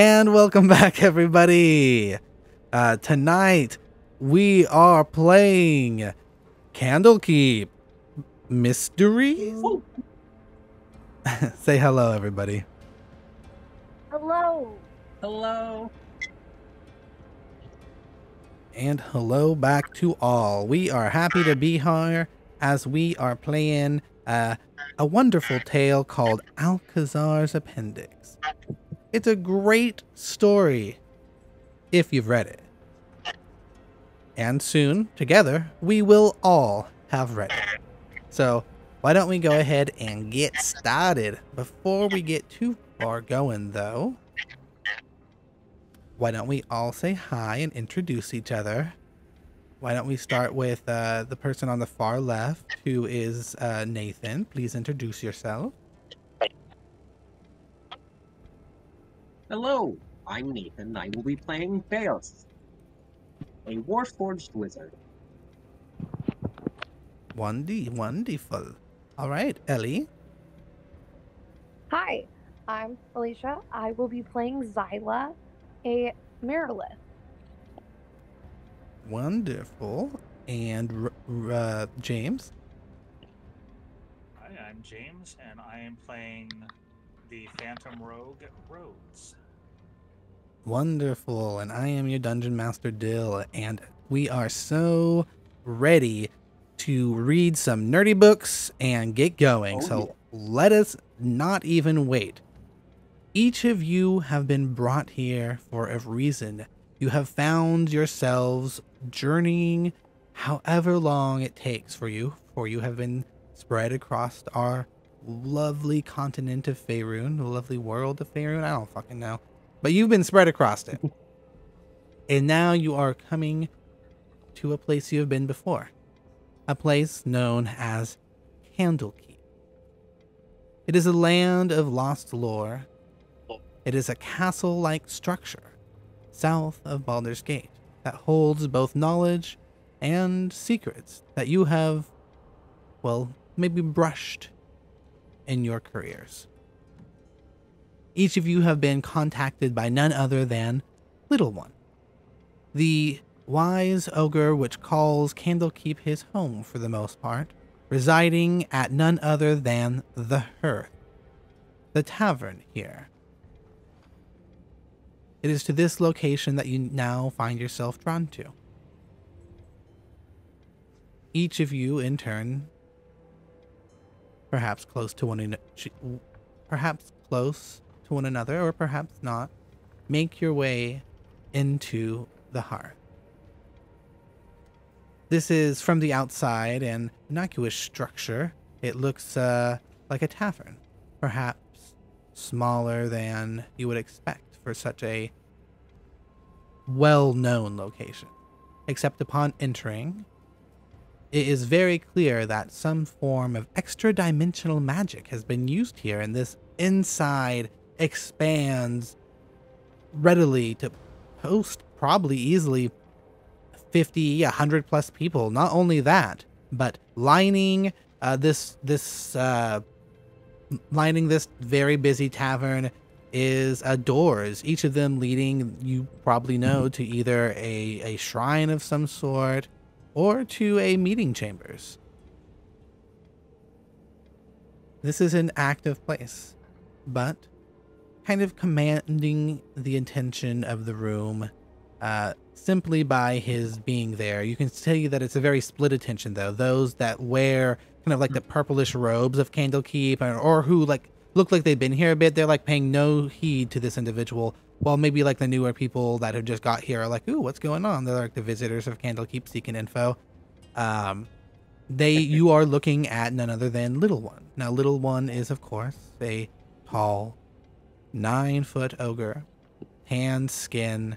And welcome back, everybody. Uh, tonight we are playing Candlekeep Mysteries. Say hello, everybody. Hello. Hello. And hello back to all. We are happy to be here as we are playing uh, a wonderful tale called Alkazaar's Appendix. It's a great story if you've read it. And soon, together, we will all have read it. So, why don't we go ahead and get started? Before we get too far going, though, why don't we all say hi and introduce each other? Why don't we start with uh, the person on the far left, who is uh, Nathan? Please introduce yourself. Hello. I'm Nathan. I will be playing Theos, a Warforged wizard. Wondy, wonderful. All right, Ellie. Hi, I'm Alicia. I will be playing Zyla, a Marilith. Wonderful. And R- R- uh, James. Hi, I'm James, and I am playing the Phantom Rogue Rhodes. Wonderful. And I am your Dungeon Master Dill, and we are so ready to read some nerdy books and get going. Oh, so yeah. let us not even wait. Each of you have been brought here for a reason. You have found yourselves journeying however long it takes for you, for you have been spread across our lovely continent of Faerun, the lovely world of Faerun. I don't fucking know. But you've been spread across it. and now you are coming to a place you have been before. A place known as Candlekeep. It is a land of lost lore. It is a castle like structure south of Baldur's Gate that holds both knowledge and secrets that you have, well, maybe brushed in your careers. Each of you have been contacted by none other than Little One, the wise ogre which calls Candlekeep his home for the most part, residing at none other than the Hearth, the tavern here. It is to this location that you now find yourself drawn to. Each of you, in turn, perhaps close to one, an- perhaps close to one another, or perhaps not, make your way into the hearth. This is from the outside an innocuous structure. It looks uh, like a tavern, perhaps smaller than you would expect for such a well known location. Except upon entering, it is very clear that some form of extra dimensional magic has been used here, and this inside expands readily to host probably easily 50 100 plus people. Not only that but lining uh, this this uh, lining this very busy tavern is uh, doors each of them leading you probably know to either a, a shrine of some sort or to a meeting chambers this is an active place but kind of commanding the attention of the room uh, simply by his being there. You can see that it's a very split attention, though. Those that wear kind of like the purplish robes of Candlekeep, or, or who like look like they've been here a bit, they're like paying no heed to this individual. While maybe like the newer people that have just got here are like, "Ooh, what's going on?" They're like the visitors of Candlekeep seeking info. Um, they you are looking at none other than Little One. Now, Little One is of course a tall, nine foot ogre, tan skin,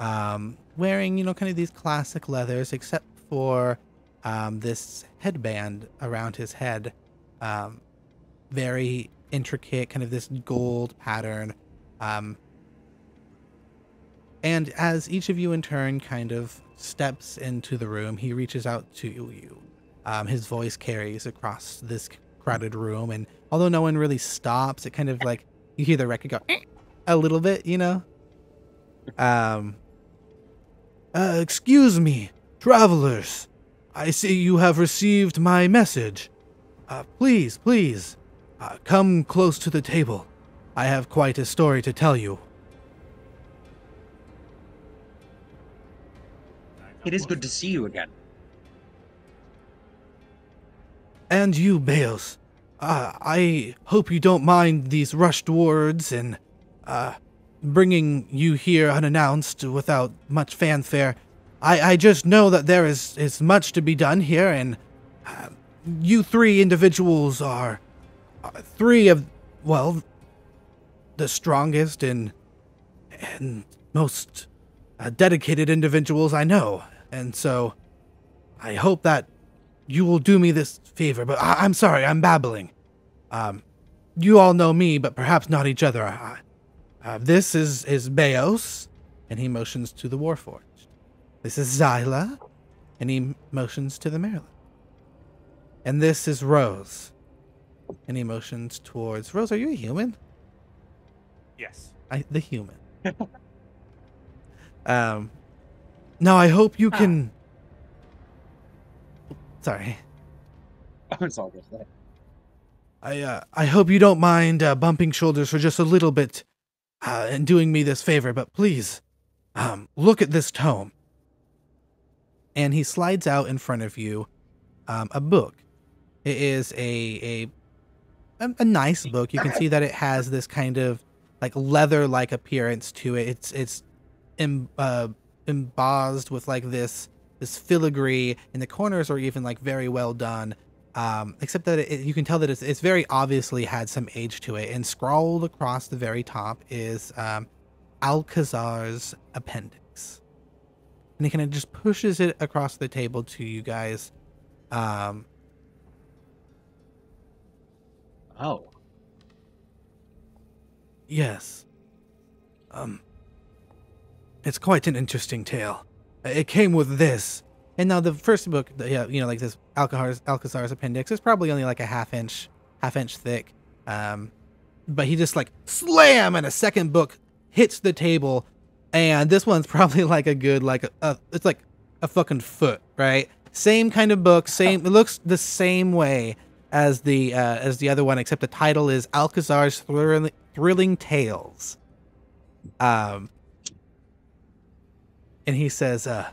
um, wearing, you know, kind of these classic leathers, except for um, this headband around his head. Um, very intricate, kind of this gold pattern. Um, and as each of you in turn kind of steps into the room, he reaches out to you. Um, his voice carries across this crowded room, and although no one really stops, it kind of like you hear the record go a little bit, you know, Um, uh, excuse me, travelers. I see you have received my message. Uh, please, please, uh, come close to the table. I have quite a story to tell you. It is good to see you again. And you, Bales. Uh, I hope you don't mind these rushed words and uh, bringing you here unannounced without much fanfare. I, I just know that there is, is much to be done here, and uh, you three individuals are uh, three of, well, the strongest and, and most uh, dedicated individuals I know. And so I hope that you will do me this favor, but I- I'm sorry, I'm babbling. Um, you all know me, but perhaps not each other. Uh, uh, this is is Beos, and he motions to the Warforged. This is Zyla, and he motions to the Maryland. And this is Rose, and he motions towards Rose. Are you a human? Yes. I, the human. um, now I hope you Ah. can. Sorry. it's all good. I uh, I hope you don't mind uh, bumping shoulders for just a little bit uh, and doing me this favor, but please, um, look at this tome. And he slides out in front of you um, a book. It is a, a a nice book. You can see that it has this kind of like leather like appearance to it. It's it's em, uh, embossed with like this this filigree, and the corners are even like very well done um, except that it, you can tell that it's, it's very obviously had some age to it. And scrawled across the very top is um, Alkazaar's appendix. And he kind of just pushes it across the table to you guys. Um, Oh. yes. Um, it's quite an interesting tale. It came with this. And now the first book, yeah, you know, like this Alkazaar's, Alkazaar's appendix is probably only like a half inch, half inch thick. Um, but he just like slam, and a second book hits the table, and this one's probably like a good like a, a it's like a fucking foot, right? Same kind of book, same. It looks the same way as the uh, as the other one, except the title is Alkazaar's Thrilling, Thrilling Tales. Um, and he says, uh,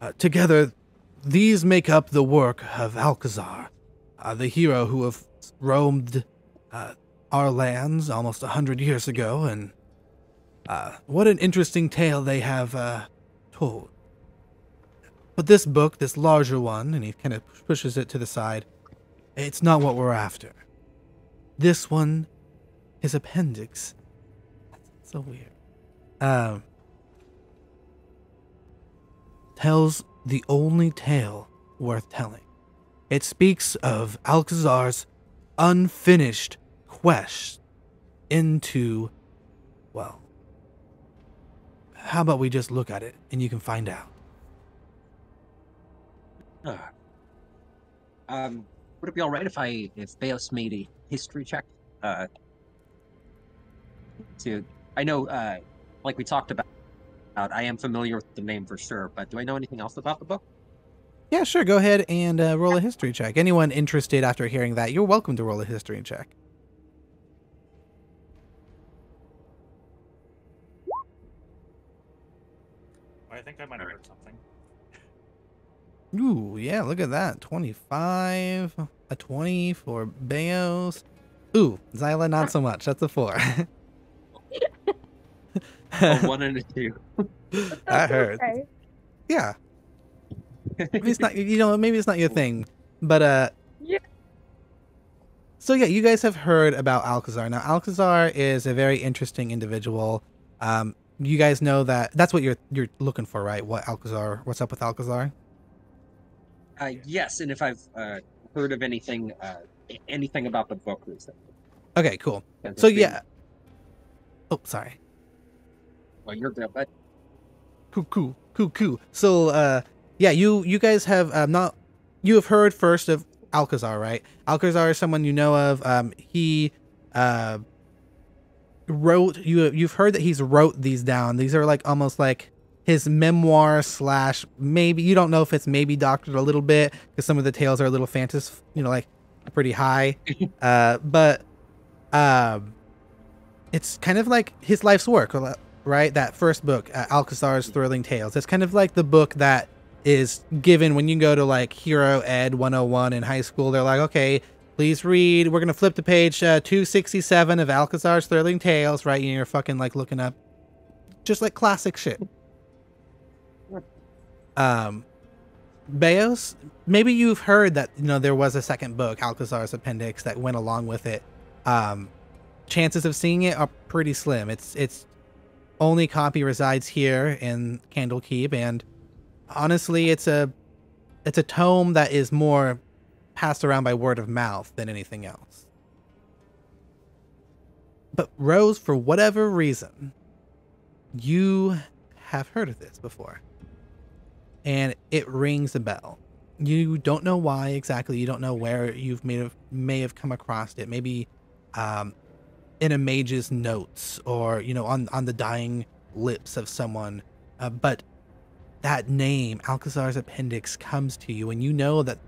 uh, together, these make up the work of Alkazaar, uh, the hero who have roamed uh, our lands almost a hundred years ago, and uh, what an interesting tale they have uh, told. But this book, this larger one, and he kind of pushes it to the side, it's not what we're after. This one, his appendix. That's so weird. Um, tells the only tale worth telling. It speaks of Alkazaar's unfinished quest into, well, how about we just look at it and you can find out? Uh, um, would it be all right if I if Beos made a history check? Uh, to I know, uh, like we talked about, I am familiar with the name for sure, but do I know anything else about the book? Yeah, sure. Go ahead and uh, roll a history check. Anyone interested after hearing that, you're welcome to roll a history check. I think I might have heard something. Ooh, yeah, look at that. 25, a 20 for Beos. Ooh, Zyla, not so much. That's a 4. A one and a two. I heard. Okay. Yeah. Maybe it's not, you know, maybe it's not your thing. But, uh, Yeah. So yeah, you guys have heard about Alkazaar. Now, Alkazaar is a very interesting individual. Um, you guys know that that's what you're you're looking for, right? What Alkazaar? What's up with Alkazaar? Uh, yes, and if I've uh, heard of anything, uh, anything about the book recently. Okay, cool. So been- yeah. Oh, sorry. Well, you're good, but Cool, cool, cool, cool. So, uh, yeah, you you guys have um, not you have heard first of Alkazaar, right? Alkazaar is someone you know of. Um, he, uh, wrote you you've heard that he's wrote these down. These are like almost like his memoir slash maybe you don't know if it's maybe doctored a little bit because some of the tales are a little fantasy, you know, like pretty high. uh, but um, it's kind of like his life's work, right? That first book, uh, Alkazaar's Thrilling Tales. It's kind of like the book that is given when you go to like Hero Ed 101 in high school. They're like, okay, please read. We're gonna flip to page uh, 267 of Alkazaar's Thrilling Tales, right? And you're fucking like looking up, just like classic shit. Um, Beos, maybe you've heard that you know there was a second book, Alkazaar's Appendix, that went along with it. Um, chances of seeing it are pretty slim. It's it's only copy resides here in Candlekeep, and honestly, it's a it's a tome that is more passed around by word of mouth than anything else. But Rose, for whatever reason, you have heard of this before and it rings a bell. You don't know why exactly. You don't know where you've may have may have come across it. Maybe um, in a mage's notes, or you know, on on the dying lips of someone. Uh, but that name, Alkazaar's Appendix, comes to you, and you know that,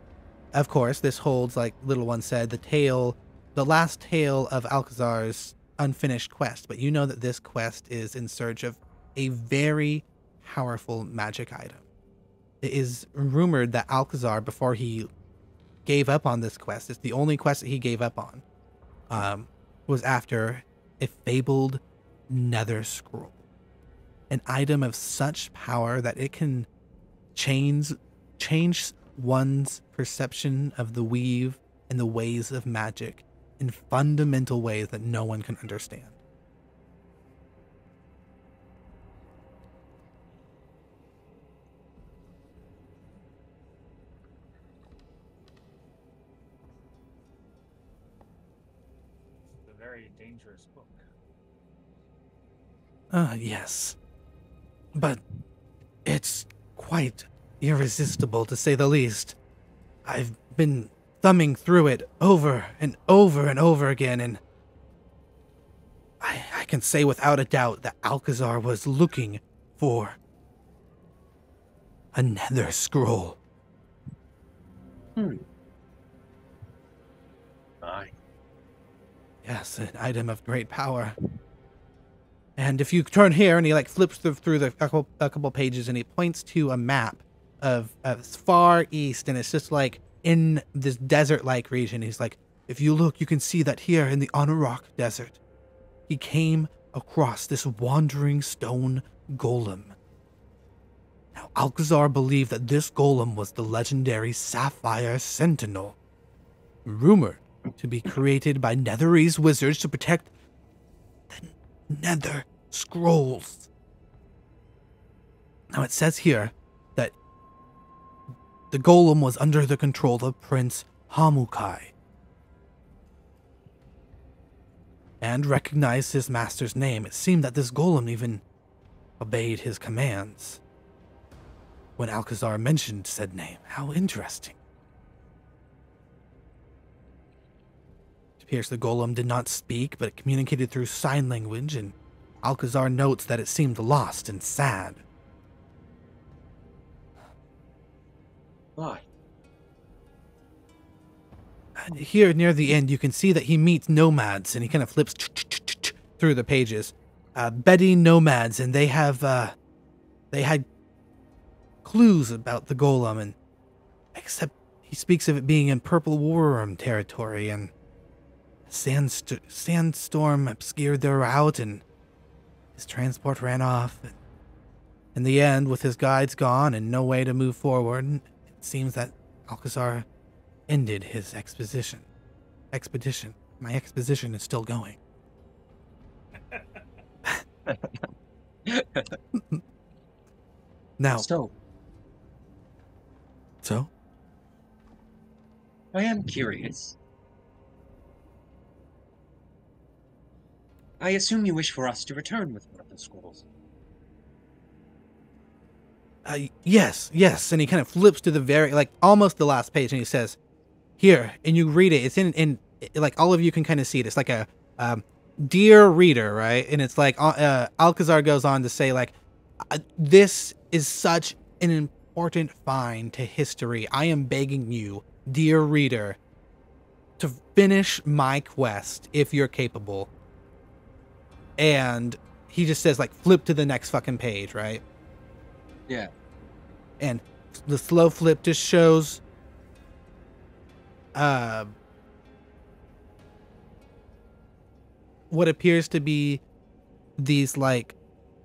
of course, this holds, like Little One said, the tale, the last tale of Alkazaar's unfinished quest. But you know that this quest is in search of a very powerful magic item it is rumored that Alkazaar, before he gave up on this quest, it's the only quest that he gave up on, um, was after a fabled nether scroll. An item of such power that it can change change one's perception of the weave and the ways of magic in fundamental ways that no one can understand. Ah, yes. But it's quite irresistible to say the least. I've been thumbing through it over and over and over again, and I, I can say without a doubt that Alkazaar was looking for a nether scroll. Hmm. Aye. Yes, an item of great power. And if you turn here, and he like flips through, through the a couple, a couple pages, and he points to a map of, of far east, and it's just like in this desert-like region. He's like, if you look, you can see that here in the Anauroch Desert, he came across this wandering stone golem. Now, Alkazaar believed that this golem was the legendary Sapphire Sentinel. Rumored to be created by Netherese wizards to protect the Nether Scrolls. Now it says here that the golem was under the control of Prince Hamukai and recognized his master's name. It seemed that this golem even obeyed his commands when Alkazaar mentioned said name. How interesting. Appears the golem did not speak, but communicated through sign language, and Alkazaar notes that it seemed lost and sad. Why? And here near the end, you can see that he meets nomads, and he kind of flips through the pages. Uh, Bedine nomads, and they have, uh, they had clues about the golem, and except he speaks of it being in Purple Worm territory, and Sandst- sandstorm obscured their route and his transport ran off. In the end, with his guides gone and no way to move forward, it seems that Alkazaar ended his exposition. Expedition. My exposition is still going. now. So. So? I am curious. I assume you wish for us to return with one of the scrolls. Uh, yes, yes. And he kind of flips to the very, like, almost the last page, and he says, "Here," and you read it. It's in, in, like, all of you can kind of see it. It's like a, um, dear reader, right? And it's like uh, uh, Alkazaar goes on to say like, uh, this is such an important find to history. I am begging you, dear reader, to finish my quest if you're capable. And he just says like, flip to the next fucking page, right? Yeah. And the slow flip just shows uh what appears to be these like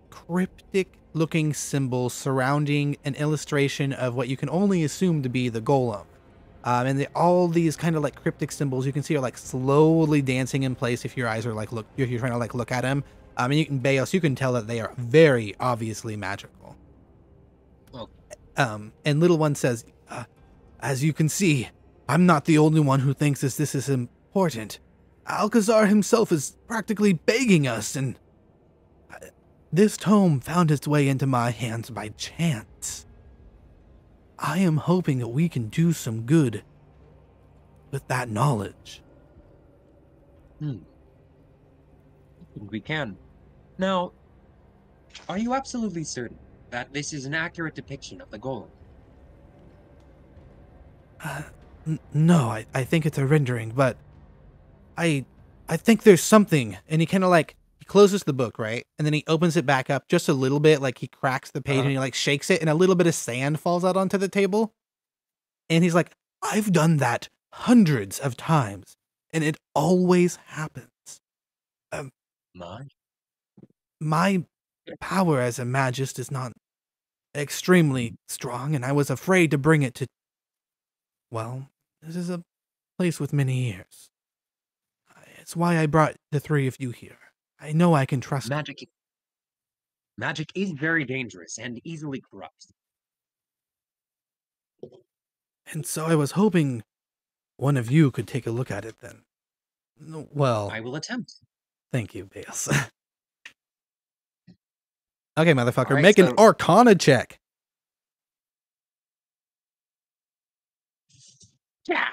cryptic looking symbols surrounding an illustration of what you can only assume to be the golem. Um, and they, all these kind of like cryptic symbols you can see are like slowly dancing in place if your eyes are like look if you're trying to like look at them. Um, and you can Beos, you can tell that they are very obviously magical. Oh. Um, and little one says, uh, as you can see, I'm not the only one who thinks this this is important. Alkazaar himself is practically begging us, and uh, this tome found its way into my hands by chance. I am hoping that we can do some good with that knowledge. Hmm. I think we can. Now, are you absolutely certain that this is an accurate depiction of the golem? Uh, no, I, I think it's a rendering, but I I think there's something. And he kind of like closes the book, right? And then he opens it back up just a little bit, like he cracks the page Uh-huh. and he like shakes it, and a little bit of sand falls out onto the table. And he's like, I've done that hundreds of times, and it always happens. My. My power as a magist is not extremely strong, and I was afraid to bring it to. Well, this is a place with many ears. It's why I brought the three of you here. I know I can trust. Magic. Magic is very dangerous and easily corrupt. And so I was hoping one of you could take a look at it then. Well, I will attempt. thank you, Bales. okay, motherfucker, Alright, make an Arcana check. Yeah.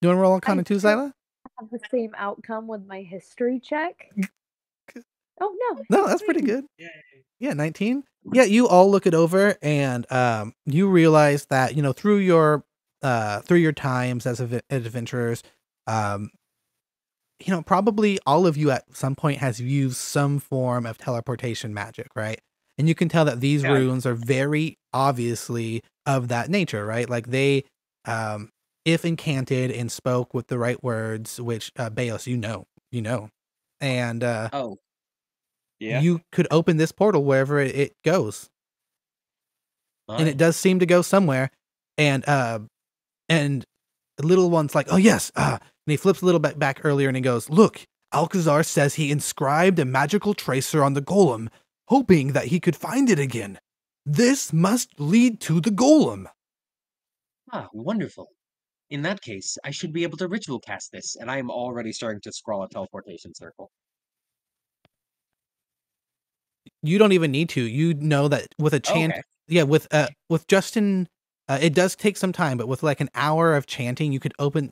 You want to roll Arcana too, Zyla? Have the same outcome with my history check. Oh no. No, that's pretty good. Yay. Yeah, 19. Yeah, you all look it over and um you realize that, you know, through your uh through your times as adve- adventurers, um you know, probably all of you at some point has used some form of teleportation magic, right? And you can tell that these Yeah. runes are very obviously of that nature, right? Like they um if incanted and spoke with the right words, which uh Baos, you know, you know. And uh Oh. Yeah. you could open this portal wherever it, it goes and it does seem to go somewhere and uh and little one's like oh yes uh and he flips a little bit back earlier and he goes look alkazaar says he inscribed a magical tracer on the golem hoping that he could find it again this must lead to the golem Ah, wonderful. In that case, I should be able to ritual cast this, and I am already starting to scrawl a teleportation circle. you don't even need to you know that with a chant Okay. yeah with uh with justin uh, it does take some time but with like an hour of chanting you could open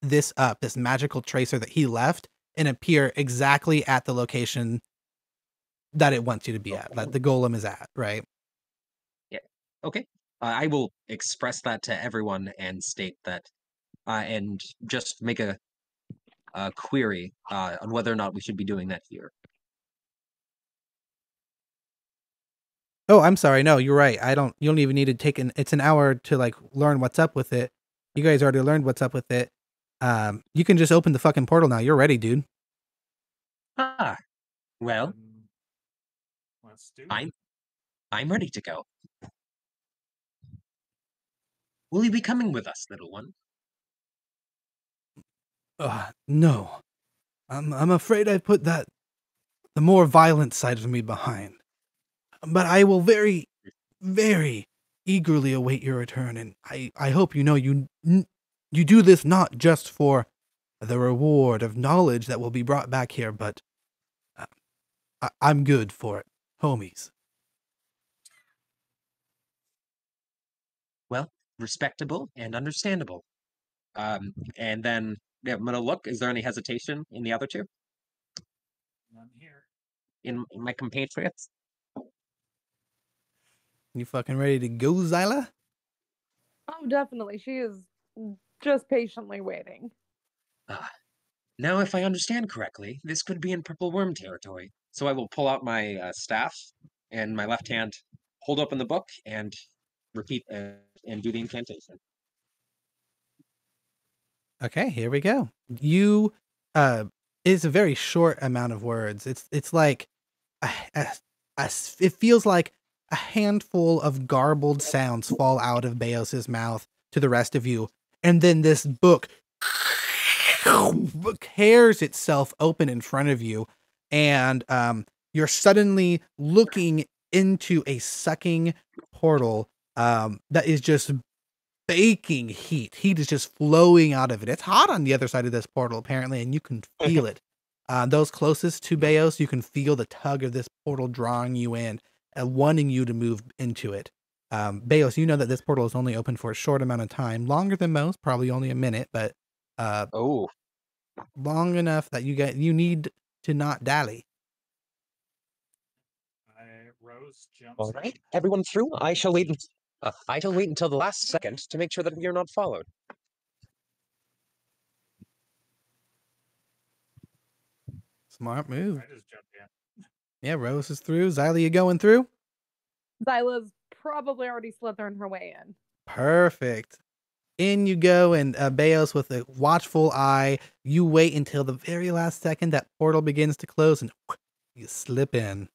this up this magical tracer that he left and appear exactly at the location that it wants you to be at that the golem is at right Yeah. Okay. Uh, I will express that to everyone and state that, uh, and just make a, a query uh, on whether or not we should be doing that here. oh i'm sorry no you're right i don't you don't even need to take an it's an hour to like learn what's up with it you guys already learned what's up with it um you can just open the fucking portal now you're ready dude Ah, well, Um, let's do. I'm, I'm ready to go. Will you be coming with us, little one? Uh, no. I'm I'm afraid I put that the more violent side of me behind. But I will very very eagerly await your return and I I hope you know you you do this not just for the reward of knowledge that will be brought back here, but uh, I, I'm good for it, homies. Well, respectable and understandable. Um, and then yeah, I'm gonna look. Is there any hesitation in the other two? None here. In, in my compatriots? You fucking ready to go, Zyla? Oh, definitely. She is just patiently waiting. Now, if I understand correctly, this could be in purple worm territory. So I will pull out my uh, staff and my left hand, hold open the book, and repeat uh, and do the incantation. Okay, here we go. You uh it's a very short amount of words. It's it's like a it feels like a handful of garbled sounds fall out of Beos's mouth to the rest of you. And then this book tears itself open in front of you and um you're suddenly looking into a sucking portal um that is just baking heat. Heat is just flowing out of it. It's hot on the other side of this portal, apparently, and you can feel it. Uh, those closest to Beos, you can feel the tug of this portal drawing you in and wanting you to move into it. Um, Beos, you know that this portal is only open for a short amount of time, longer than most, probably only a minute, but uh, Oh, long enough that you get you need to not dally. I Rose jumps. all Everyone through. I shall wait. Un- Uh, I shall wait until the last second to make sure that we are not followed. Smart move. I just jumped in. Yeah, Rose is through. Zyla, you going through? Zyla's probably already slithering her way in. Perfect. In you go, and uh, Beos with a watchful eye. You wait until the very last second that portal begins to close, and you slip in.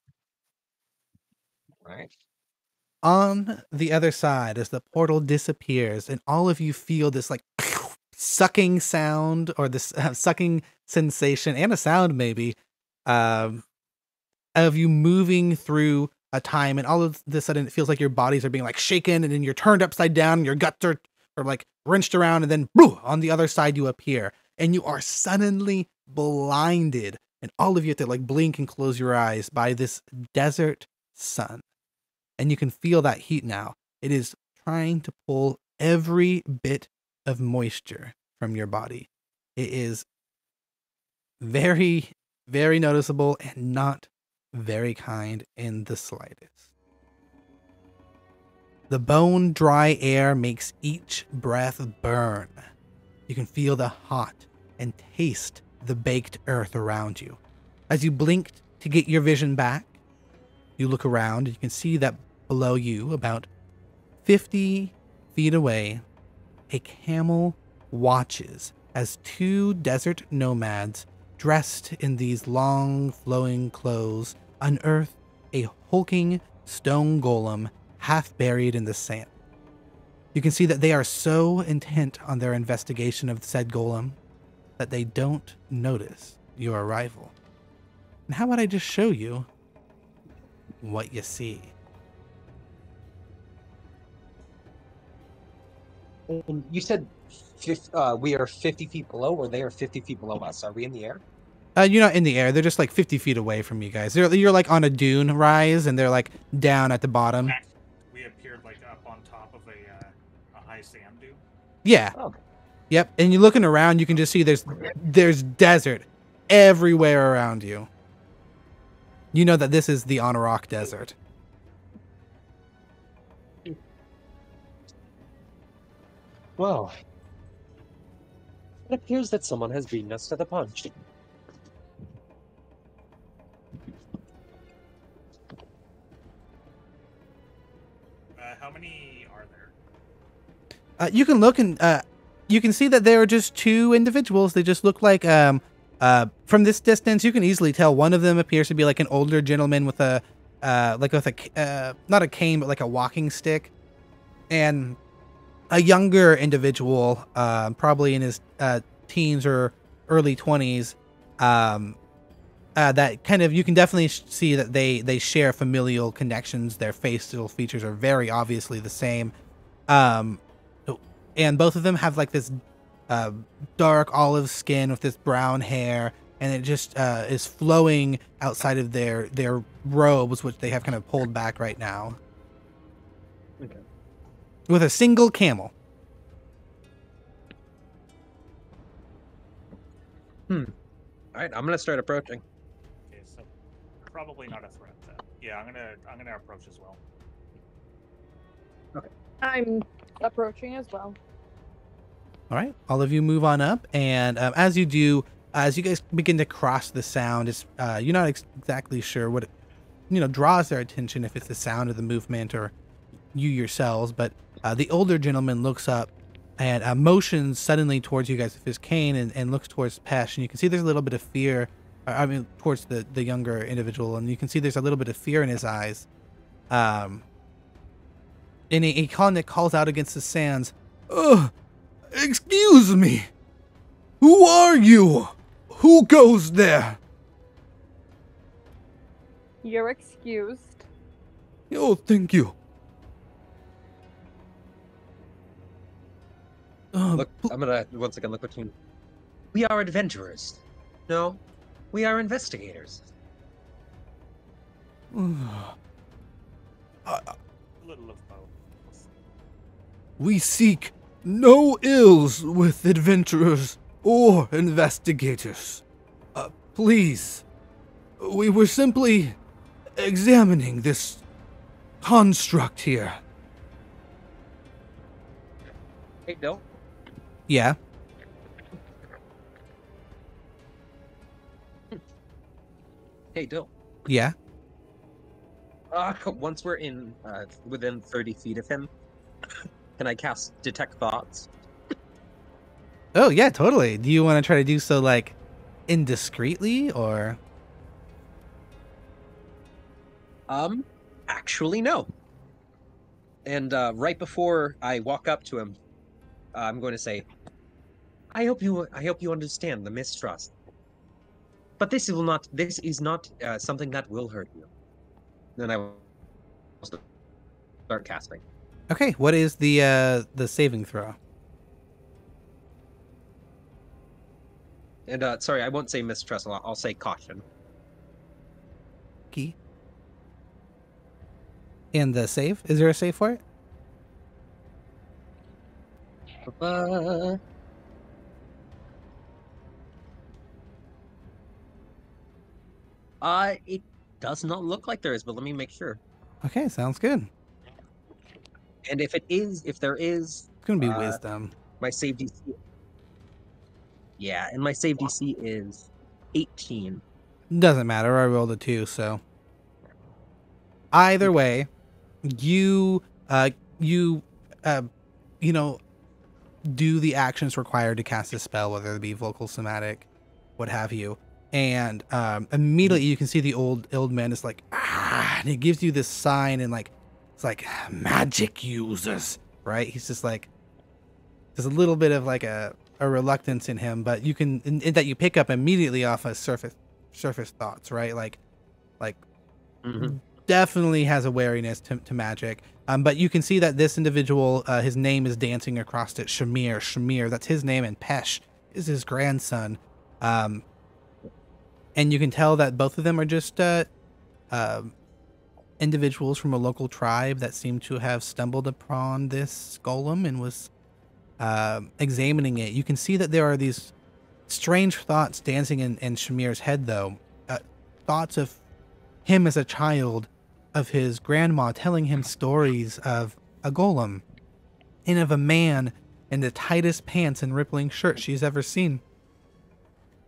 Right. On the other side, as the portal disappears, and all of you feel this like sucking sound or this uh, sucking sensation and a sound, maybe, um, of you moving through a time, and all of the sudden it feels like your bodies are being like shaken, and then you're turned upside down, and your guts are, are like wrenched around, and then on the other side you appear, and you are suddenly blinded, and all of you have to like blink and close your eyes by this desert sun. And you can feel that heat now. It is trying to pull every bit of moisture from your body. It is very, very noticeable and not very kind in the slightest. The bone dry air makes each breath burn. You can feel the hot and taste the baked earth around you. As you blinked to get your vision back, you look around and you can see that below you, about 50 feet away, a camel watches as two desert nomads dressed in these long flowing clothes unearth a hulking stone golem half buried in the sand. You can see that they are so intent on their investigation of said golem that they don't notice your arrival. And how about I just show you what you see? And you said uh, we are 50 feet below, or they are 50 feet below us. Are we in the air? Uh, you're not in the air. They're just like 50 feet away from you guys. They're, you're like on a dune rise, and they're like down at the bottom. We appeared like up on top of a, uh, a high sand dune. Yeah. Okay. Yep. And you're looking around. You can just see there's there's desert everywhere around you. You know that this is the Anauroch Desert. Well, it appears that someone has beaten us to the punch. Uh, how many are there? Uh, you can look and uh, you can see that there are just two individuals. They just look like um uh from this distance you can easily tell one of them appears to be like an older gentleman with a uh like with a uh not a cane but like a walking stick, and a younger individual uh, probably in his uh teens or early twenties um. Uh, that kind of you can definitely see that they they share familial connections. Their facial features are very obviously the same. Um, and both of them have like this uh, dark olive skin with this brown hair, and it just uh, is flowing outside of their their robes, which they have kind of pulled back right now. With a single camel. Hmm. All right, I'm gonna start approaching. Okay, so probably not a threat then. Yeah, I'm gonna I'm gonna approach as well. I'm approaching as well. All right, all of you move on up, and um, as you do, as you guys begin to cross the sound, it's uh, you're not ex- exactly sure what it, you know draws their attention if it's the sound of the movement or you yourselves. But uh, the older gentleman looks up and uh, motions suddenly towards you guys with his cane and, and looks towards Pesh, and you can see there's a little bit of fear. uh, I mean, towards the the younger individual, and you can see there's a little bit of fear in his eyes. Um, and he, he of calls out against the sands. Ugh. Excuse me. Who are you? Who goes there? You're excused. Oh, thank you. Uh, Look, I'm gonna once again look between. We are adventurers. No, we are investigators. uh, A little of both. we seek no ills with adventurers or investigators. Uh, please, we were simply examining this construct here. Hey, Bill. Yeah. Hey, Dill. Yeah. Uh, once we're in uh, within 30 feet of him, can I cast detect thoughts? Oh yeah, totally. Do you want to try to do so like indiscreetly or Um, actually, no. And uh, right before I walk up to him, uh, I'm going to say, "I hope you, I hope you understand the mistrust. But this will not, this is not uh, something that will hurt you." Then I will start casting. Okay, what is the uh the saving throw? And uh, sorry, I won't say mistrust. I'll, I'll say caution. Key. And the save? Is there a save for it? Uh, uh, it does not look like there is, but let me make sure. Okay, sounds good. And if it is, if there is, It's gonna be Uh, wisdom. my save DC. Yeah, and my save DC is 18. Doesn't matter. I rolled a two, so either way, you uh you uh you know do the actions required to cast a spell, whether it be vocal, somatic, what have you. And um immediately you can see the old old man is like ah and he gives you this sign and like it's like magic users, right? He's just like there's a little bit of like a, a reluctance in him, but you can in, in that you pick up immediately off of surface surface thoughts, right? Like like Mhm. definitely has a wariness to, to magic. Um, but you can see that this individual, uh, his name is dancing across it. Shamir, Shamir, that's his name, and Pesh is his grandson. Um, and you can tell that both of them are just uh, um individuals from a local tribe that seem to have stumbled upon this golem and was um examining it. You can see that there are these strange thoughts dancing in, in Shamir's head, though. Uh, thoughts of him as a child, of his grandma telling him stories of a golem, and of a man in the tightest pants and rippling shirt she's ever seen,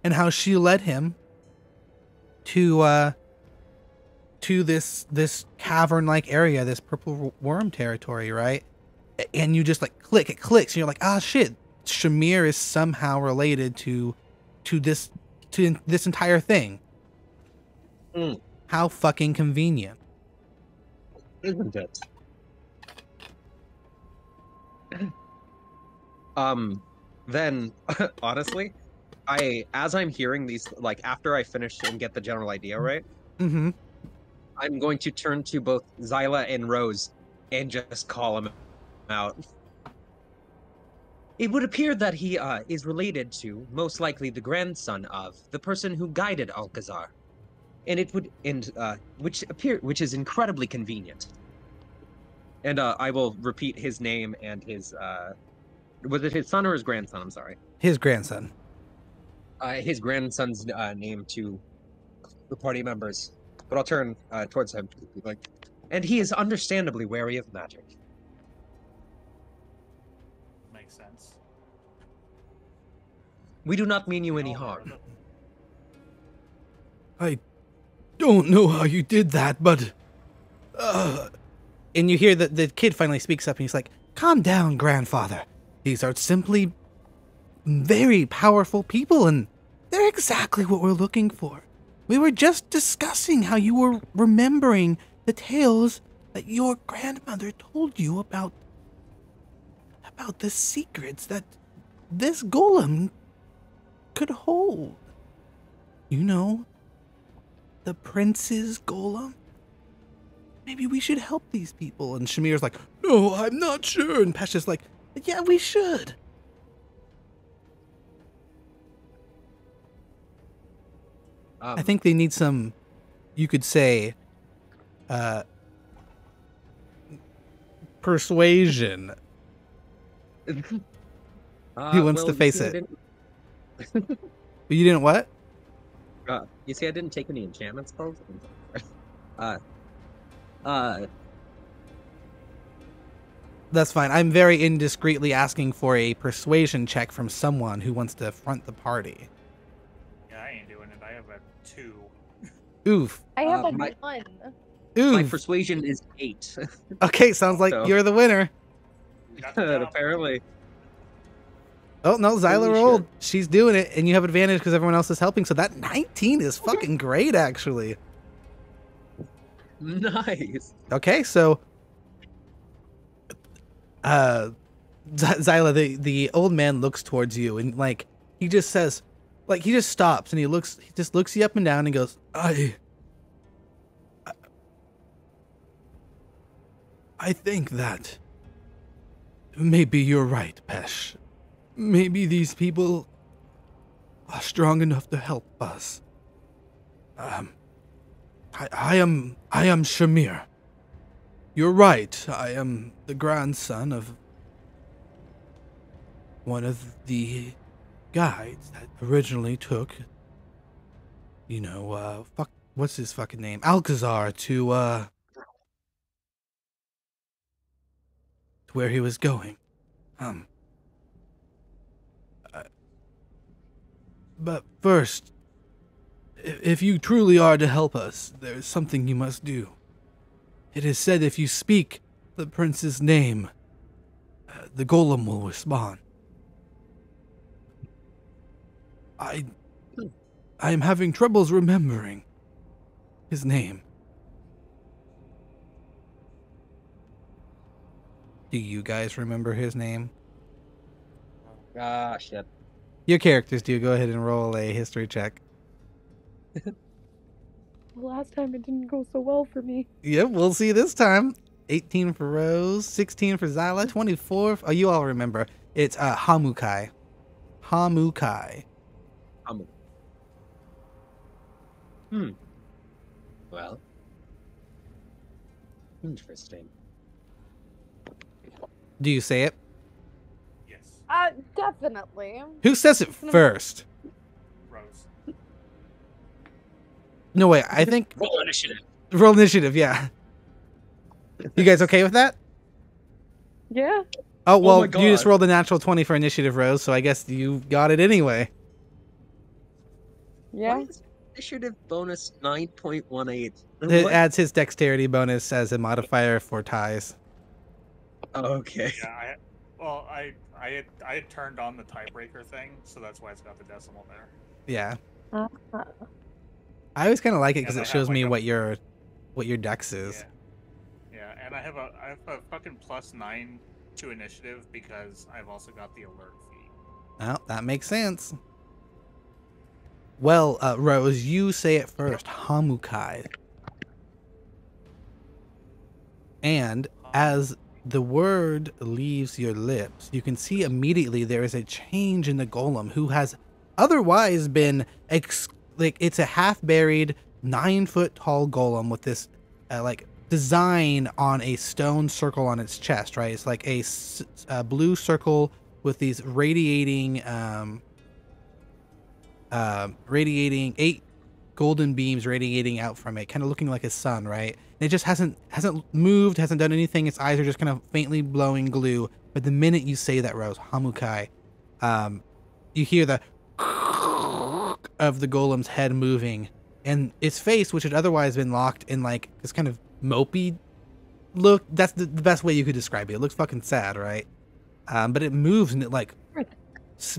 and how she led him to uh to this this cavern like area, this purple worm territory, right? And you just like click, it clicks, and you're like, ah, shit. Shamir is somehow related to to this to this entire thing. Mm. How fucking convenient. Isn't it? um, then honestly, I as I'm hearing these, like after I finish and get the general idea right, Mm-hmm. I'm going to turn to both Zyla and Rose and just call him out. It would appear that he uh, is related to, most likely, the grandson of the person who guided Alkazaar, and it would, and uh, which appear, which is incredibly convenient. And uh, I will repeat his name and his. Uh, was it his son or his grandson? I'm sorry. His grandson. Uh, his grandson's uh, name to the party members, but I'll turn uh, towards him. Like, and he is understandably wary of magic. Makes sense. We do not mean you any harm. I don't know how you did that, but. Uh... And you hear that the kid finally speaks up and he's like, Calm down, grandfather. These are simply very powerful people, and they're exactly what we're looking for. We were just discussing how you were remembering the tales that your grandmother told you about about the secrets that this golem could hold. You know, the prince's golem. Maybe we should help these people. And Shamir's like, No, I'm not sure. And Pesha's like, Yeah, we should. Um, I think they need some, you could say, uh, persuasion. uh, He wants to well, you face it. You didn't what? Uh, you see, I didn't take any enchantment spells. uh, uh, That's fine. I'm very indiscreetly asking for a persuasion check from someone who wants to front the party. Oof. I have Uh, a my- one. my persuasion is eight. Okay, sounds like So- you're the winner. Got the jump. Apparently, Oh no, Zyla Holy rolled. shit. She's doing it, and you have advantage because everyone else is helping. So that 19 is fucking great, actually. nice. Okay, so uh Z- Zyla, the the old man looks towards you and like he just says like he just stops and he looks he just looks you up and down and goes, I I- think that maybe you're right, Pesh. Maybe these people are strong enough to help us. Um I, I am I am Shamir. You're right. I am the grandson of one of the guides that originally took you know, uh fuck what's his fucking name? Alkazaar to uh to where he was going. Um but first, if you truly are to help us, there is something you must do. It is said if you speak the prince's name, uh, the golem will respond. I. I am having troubles remembering his name. Do you guys remember his name? Ah, shit. Your characters do. Go ahead and roll a history check. Last time it didn't go so well for me. Yep, we'll see this time. 18 for Rose, 16 for Zyla, 24. f- Oh, you all remember. It's uh, Hamukai. Hamukai. Um, hmm. Well. Interesting. Do you say it? Yes. Uh, definitely. Who says it first? Rose. No, wait, I think Roll initiative. roll initiative, yeah. You guys okay with that? Yeah. Oh, well, my you just rolled a natural 20 for initiative, Rose, so I guess you got it anyway. Yeah. Why is initiative bonus 9.18? It What? adds his dexterity bonus as a modifier for ties. Oh, okay. Yeah, I well, I I had I had turned on the tiebreaker thing, so that's why it's got the decimal there. Yeah. Uh, I always kind of like it because And I it have, shows me like, a- what your what your dex is. Yeah. Yeah, and I have a I have a fucking plus nine to initiative because I've also got the alert feat. Well, that makes sense. Well, uh, Rose, you say it first. Hamukai. And as the word leaves your lips, you can see immediately there is a change in the golem who has otherwise been like it's a half buried nine foot tall golem with this uh, like design on a stone circle on its chest right it's like a, a blue circle with these radiating um um, radiating eight golden beams radiating out from it, kind of looking like a sun, right? And it just hasn't hasn't moved, hasn't done anything. Its eyes are just kind of faintly blowing glue. But the minute you say that, Rose Hamukai, um, you hear the of the golem's head moving, and its face, which had otherwise been locked in like this kind of mopey look. That's the, the best way you could describe it. It looks fucking sad, right? Um, but it moves and it like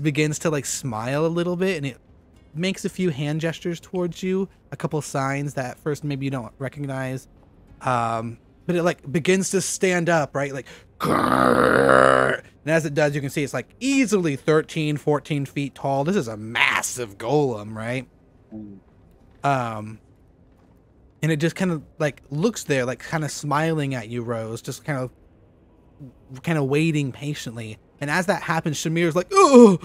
begins to like smile a little bit, and it makes a few hand gestures towards you, a couple signs that at first maybe you don't recognize. Um, but it like begins to stand up, right? Like, and as it does, you can see it's like easily 13, 14 feet tall. This is a massive golem, right? Um, and it just kind of like looks there, like kind of smiling at you, Rose, just kind of, kind of waiting patiently. And as that happens, Shamir's like, "Oh,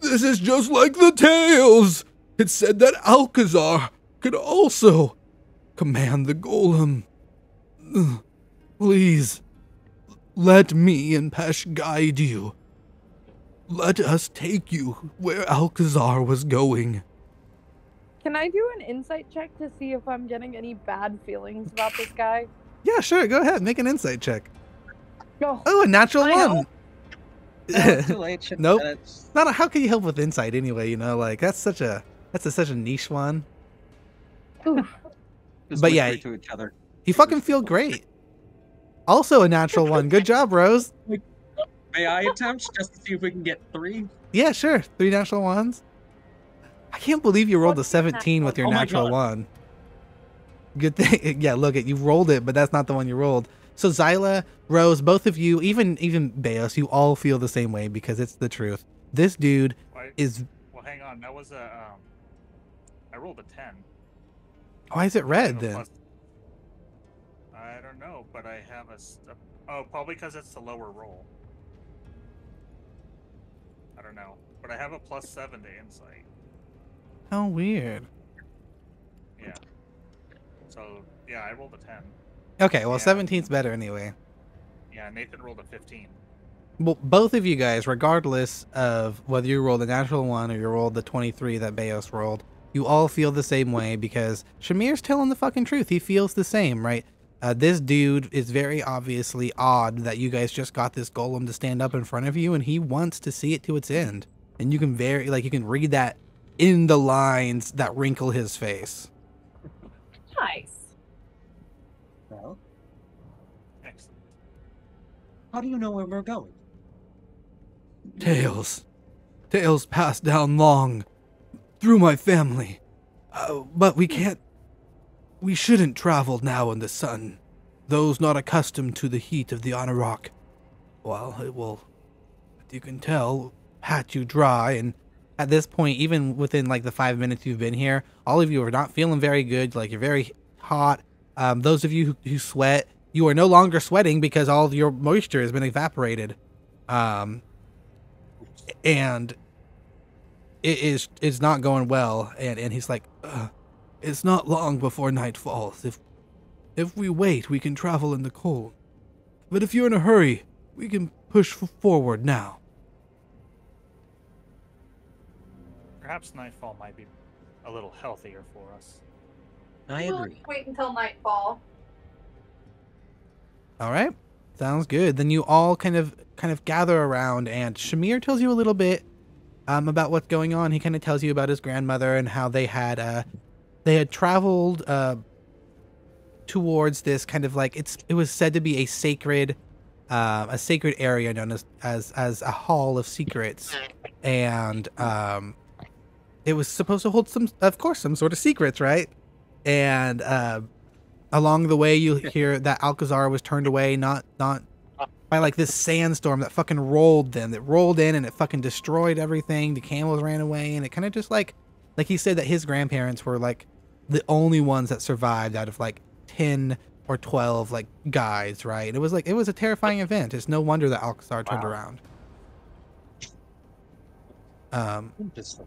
this is just like the tales. It said that Alkazaar could also command the golem. Please, let me and Pesh guide you. Let us take you where Alkazaar was going." Can I do an insight check to see if I'm getting any bad feelings about this guy? Yeah, sure. Go ahead. Make an insight check. Oh, Oh, a natural I one. No, too late. shit, Nope. Not a, how can you help with insight anyway? You know, like that's such a that's a, such a niche one. But yeah, to each other. You fucking feel great. Also a natural one. Good job, Rose. May I attempt just to see if we can get three? Yeah, sure. Three natural ones. I can't believe you rolled a 17 with your Oh natural God. one. Good thing. Yeah, look at you rolled it, but that's not the one you rolled. So Zyla, Rose, both of you, even even Beos, you all feel the same way because it's the truth. This dude Why- is. Well, hang on. That was a. Um, I rolled a ten. Why is it red then? plus- I don't know, but I have a. s- a- oh, probably because it's the lower roll. I don't know, but I have a plus seven to insight. How weird. Yeah. So yeah, I rolled a ten. Okay, well, Yeah. 17's better anyway. Yeah, Nathan rolled a fifteen. Well, both of you guys, regardless of whether you rolled a natural one or you rolled the 23 that Beos rolled, you all feel the same way because Shamir's telling the fucking truth. He feels the same, right? Uh, this dude is very obviously odd that you guys just got this golem to stand up in front of you and he wants to see it to its end. And you can very, like, you can read that in the lines that wrinkle his face. nice. How do you know where we're going? Tales. Tales passed down long through my family. Uh, but we can't. We shouldn't travel now in the sun. Those not accustomed to the heat of the Anauroch, well, it will, as you can tell, pat you dry. And at this point, even within like the five minutes you've been here, all of you are not feeling very good. Like you're very hot. Um, those of you who, who sweat, you are no longer sweating because all of your moisture has been evaporated. Um, and it is it's not going well and and he's like uh, it's not long before night falls if if we wait we can travel in the cold but if you're in a hurry we can push f- forward now Perhaps nightfall might be a little healthier for us. I We'll agree. Wait until nightfall. All right. Sounds good. Then you all kind of kind of gather around and shamir tells you a little bit um, about what's going on. He kind of tells you about his grandmother and how they had uh they had traveled uh towards this kind of like it's it was said to be a sacred uh, a sacred area known as as as a hall of secrets. And um it was supposed to hold some of course some sort of secrets right? And uh along the way you hear that alkazaar was turned away not not by like this sandstorm that fucking rolled them. That rolled in and it fucking destroyed everything. The camels ran away and it kind of just like like he said that his grandparents were like the only ones that survived out of like 10 or 12 like guys right? It was like it was a terrifying event. It's no wonder that alkazaar turned around. Um Interesting.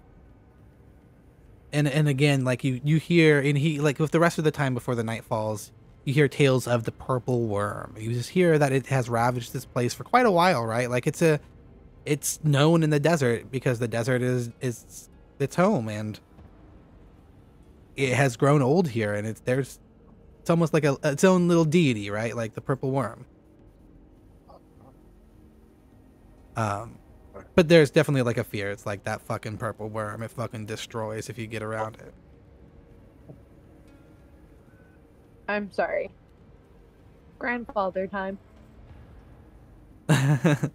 And and again like you you hear and he like with the rest of the time before the night falls you hear tales of the purple worm you just hear that it has ravaged this place for quite a while right like it's a it's known in the desert because the desert is is its home, and it has grown old here, and it's there's it's almost like a its own little deity, right? Like the purple worm. Um, but there's definitely like a fear. It's like that fucking purple worm. It fucking destroys if you get around it. I'm sorry. Grandfather time. but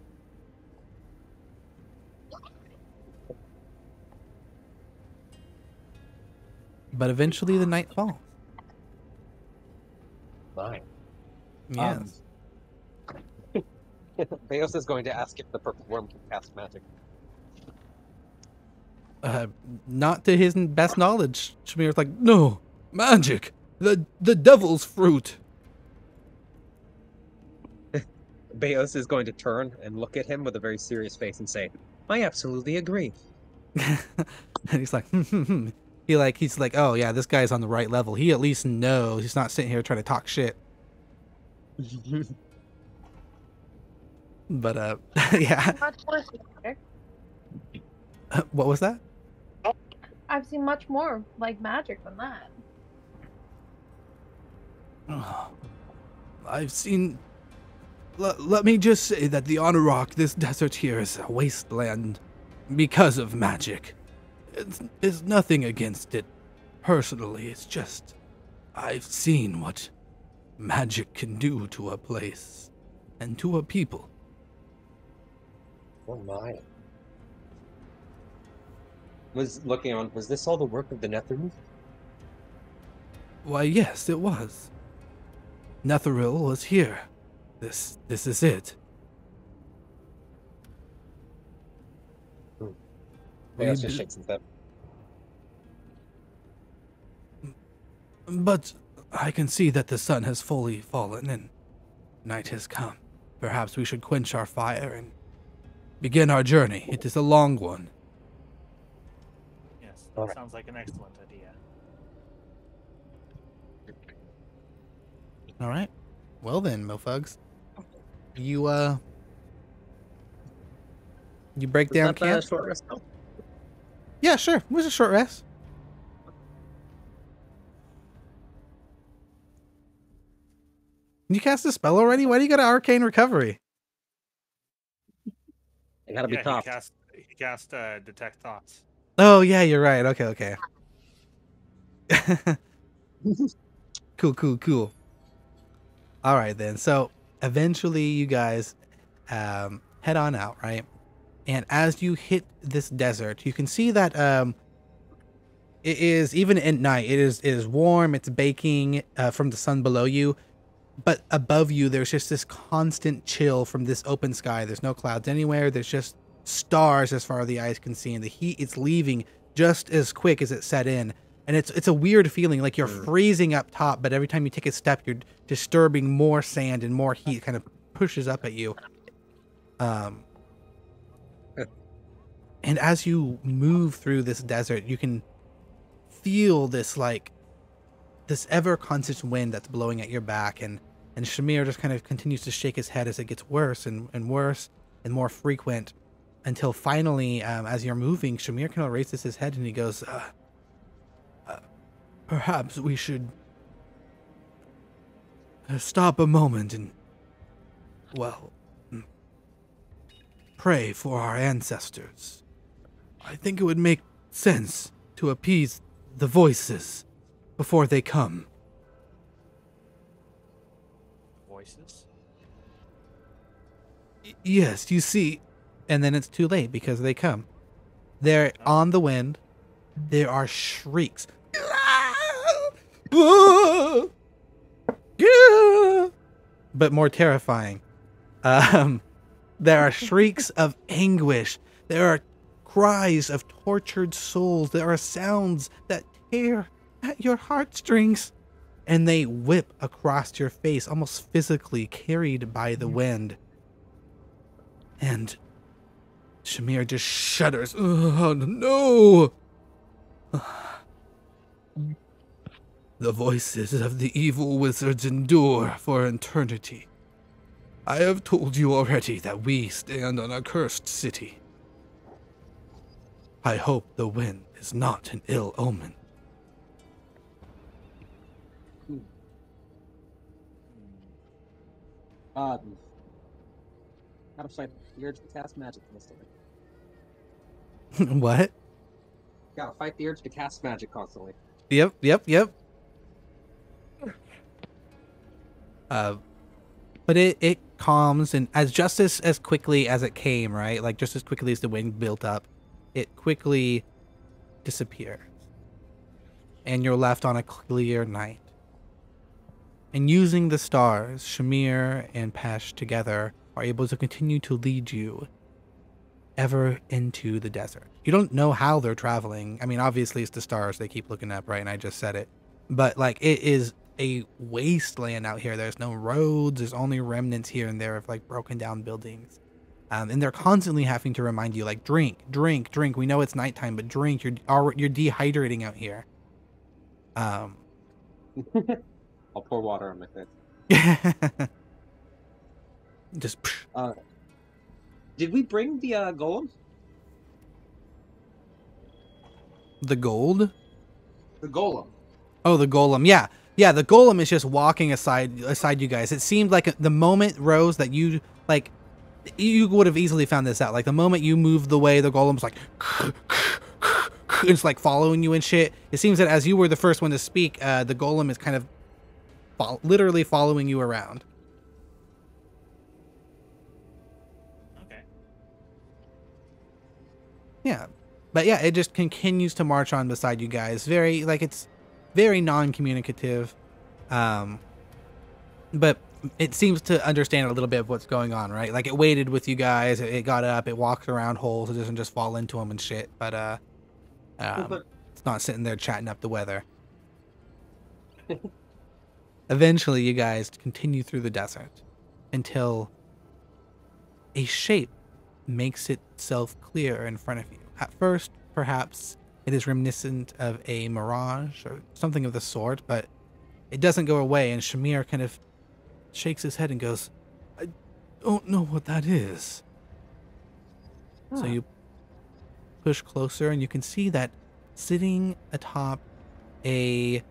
eventually the night falls. Fine. Yes. Um, Beos is going to ask if the purple worm can cast magic. uh, not to his best knowledge. Shamir's like, no, magic, the the devil's fruit. Beos is going to turn and look at him with a very serious face and say, I absolutely agree. and he's like, hmm, hmm, hmm. he like he's like, oh yeah, this guy's on the right level. He at least knows. He's not sitting here trying to talk shit. But uh, yeah. Much worse. What was that? I've seen much more like magic than that. I've seen. L- let me just say that the Anauroch, this desert here, is a wasteland because of magic. It's, it's nothing against it personally. It's just I've seen what magic can do to a place and to a people. Oh my. Was looking on, was this all the work of the Netherrealm? Why, yes, it was. Netheril was here. This, this is it. Beos We just bel- shakes his head. But I can see that the sun has fully fallen and night has come. Perhaps we should quench our fire and begin our journey. It is a long one. Yes, that Alright. sounds like an excellent idea. All right. Well then, mofugs. You uh you break down that camp? short rest spell? Yeah, sure. It was a short rest. You cast a spell already? Why do you got an arcane recovery? I gotta be tough. he cast, he cast uh, detect thoughts. Oh yeah, you're right. Okay, okay. cool, cool, cool. All right then. So eventually, you guys um, head on out, right? And as you hit this desert, you can see that um, it is even at night. It is it is warm. It's baking uh, from the sun below you, but above you, there's just this constant chill from this open sky. There's no clouds anywhere. There's just stars as far as the eyes can see, and the heat it's leaving just as quick as it set in. And it's it's a weird feeling, like you're Mm. freezing up top, but every time you take a step, you're disturbing more sand and more heat kind of pushes up at you. Um, and as you move through this desert, you can feel this like this ever constant wind that's blowing at your back, and and Shamir just kind of continues to shake his head as it gets worse and, and worse and more frequent until finally, um, as you're moving, Shamir kind of raises his head and he goes, uh, uh, "Perhaps we should stop a moment and, well, mm, pray for our ancestors. I think it would make sense to appease the voices before they come." Yes, you see, and then it's too late because they come. They're on the wind. There are shrieks. But more terrifying. Um, there are shrieks of anguish. There are cries of tortured souls. There are sounds that tear at your heartstrings. And they whip across your face, almost physically carried by the wind. And Shamir just shudders. Oh, no! The voices of the evil wizards endure for eternity. I have told you already that we stand on a cursed city. I hope the wind is not an ill omen. Um, gotta fight the urge to cast magic constantly. what? Gotta fight the urge to cast magic constantly. Yep, yep, yep. Uh, but it it calms and as just as as quickly as it came, right? Like just as quickly as the wind built up, it quickly disappears, and you're left on a clear night. And using the stars, Shamir and Pesh together are able to continue to lead you ever into the desert. You don't know how they're traveling. I mean, obviously it's the stars they keep looking up, right? And I just said it. But like it is a wasteland out here. There's no roads. There's only remnants here and there of like broken down buildings. Um, and they're constantly having to remind you, like, drink, drink, drink. We know it's nighttime, but drink. You're you're dehydrating out here. Um, I'll pour water on my face. just Did we bring the uh, golem? the gold. The golem. Oh, the golem. Yeah, yeah. The golem is just walking aside aside you guys. It seemed like the moment Rose that you like, you would have easily found this out. Like the moment you moved the way, the golem's like, it's like following you and shit. It seems that as you were the first one to speak, uh, the golem is kind of fol- literally following you around. Yeah. But yeah, it just continues to march on beside you guys. Very like it's very non-communicative. Um but it seems to understand a little bit of what's going on, right? Like it waited with you guys, it, it got up, it walked around holes, it doesn't just fall into them and shit, but uh um, but it's not sitting there chatting up the weather. Eventually, you guys continue through the desert until a shape makes itself clear in front of you. At first, perhaps it is reminiscent of a mirage or something of the sort, but it doesn't go away, and Shamir kind of shakes his head and goes, I don't know what that is. So you push closer, and you can see that sitting atop a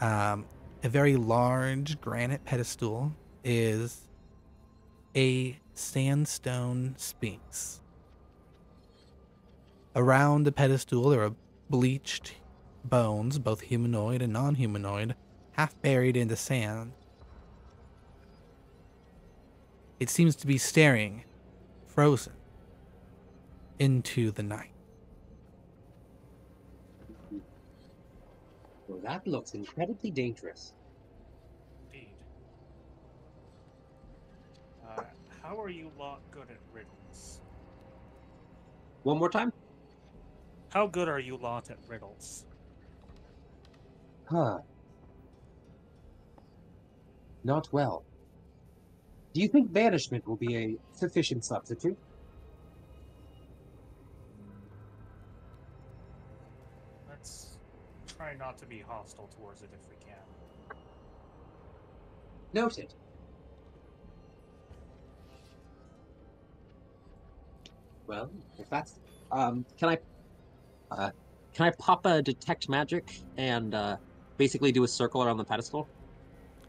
um, a very large granite pedestal is a sandstone sphinx. Around the pedestal, there are bleached bones, both humanoid and non humanoid, half buried in the sand. It seems to be staring, frozen, into the night. Well, that looks incredibly dangerous. Indeed. Uh, how are you lot good at riddles? One more time? How good are you lot at riddles? Huh. Not well. Do you think banishment will be a sufficient substitute? Let's try not to be hostile towards it if we can. Noted. Well, if that's um, can I uh, can I pop a detect magic and uh, basically do a circle around the pedestal?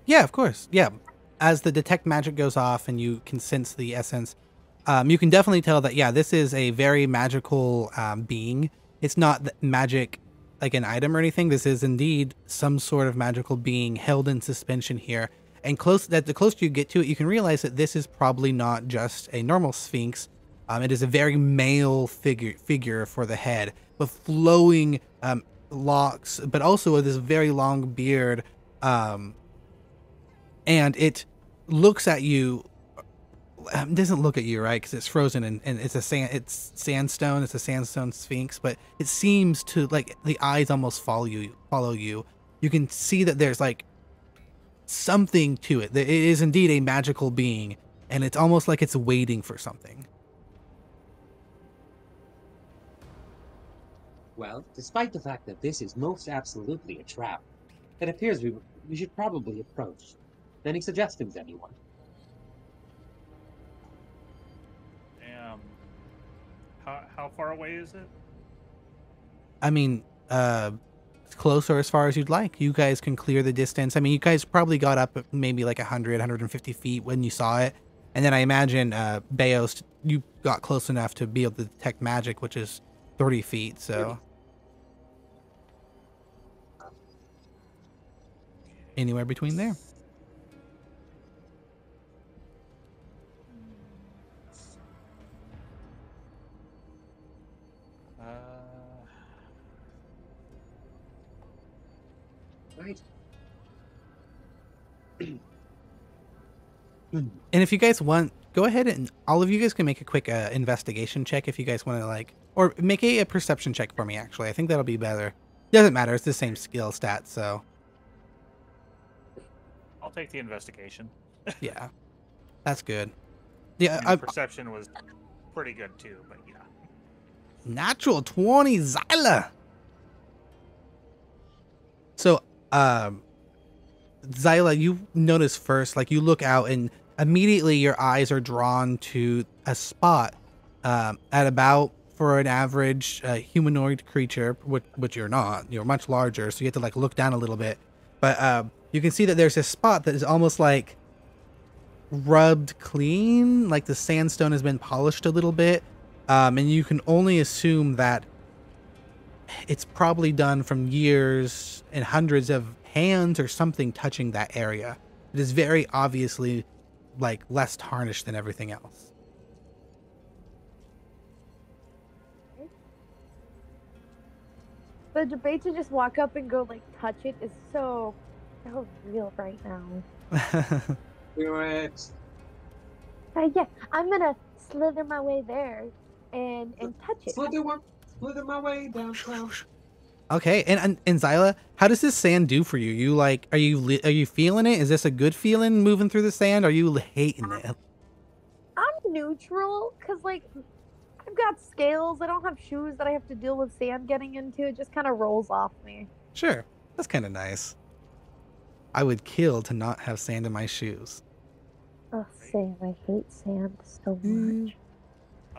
Yeah, of course. Yeah. As the detect magic goes off and you can sense the essence, um, you can definitely tell that, yeah, this is a very magical um, being. It's not magic like an item or anything. This is indeed some sort of magical being held in suspension here. And close that the closer you get to it, you can realize that this is probably not just a normal sphinx. Um, it is a very male figure figure for the head, with flowing um, locks, but also with this very long beard. Um, and it looks at you um, doesn't look at you right? Because it's frozen and, and it's a sand it's sandstone it's a sandstone sphinx but it seems to like the eyes almost follow you follow you. You can see that there's like something to it. That it is indeed a magical being and it's almost like it's waiting for something Well, despite the fact that this is most absolutely a trap, it appears we, we should probably approach. Any suggestions, anyone? Um, how, how far away is it? I mean, uh, close or as far as you'd like. You guys can clear the distance. I mean, you guys probably got up maybe like 100, 150 feet when you saw it. And then I imagine, uh, Beos, you got close enough to be able to detect magic, which is 30 feet. So anywhere between there. Uh, Right. And if you guys want, go ahead and all of you guys can make a quick uh, investigation check if you guys want to like, or make a, a perception check for me. Actually, I think that'll be better. Doesn't matter. It's the same skill stat, so I'll take the investigation. yeah, that's good. Yeah, I, perception was pretty good too, but yeah. natural twenty Zyla. So, um, Zyla, you notice first, like you look out and immediately your eyes are drawn to a spot um, at about for an average uh, humanoid creature, which, which you're not. You're much larger, so you have to like look down a little bit. But um, you can see that there's a spot that is almost like rubbed clean, like the sandstone has been polished a little bit, um, and you can only assume that it's probably done from years and hundreds of hands or something touching that area. It is very obviously like less tarnished than everything else. The debate to just walk up and go like touch it is so so real right now. Do it. Uh, yeah, I'm gonna slither my way there and and touch it. Slither one. Slither my way downtown. okay, and, and and Zyla, how does this sand do for you? You like, are you li- are you feeling it? Is this a good feeling moving through the sand? Are you hating it? I'm neutral because like I've got scales. I don't have shoes that I have to deal with sand getting into. It just kind of rolls off me. Sure, that's kind of nice. I would kill to not have sand in my shoes. Oh, Sam, I hate sand so Mm. much.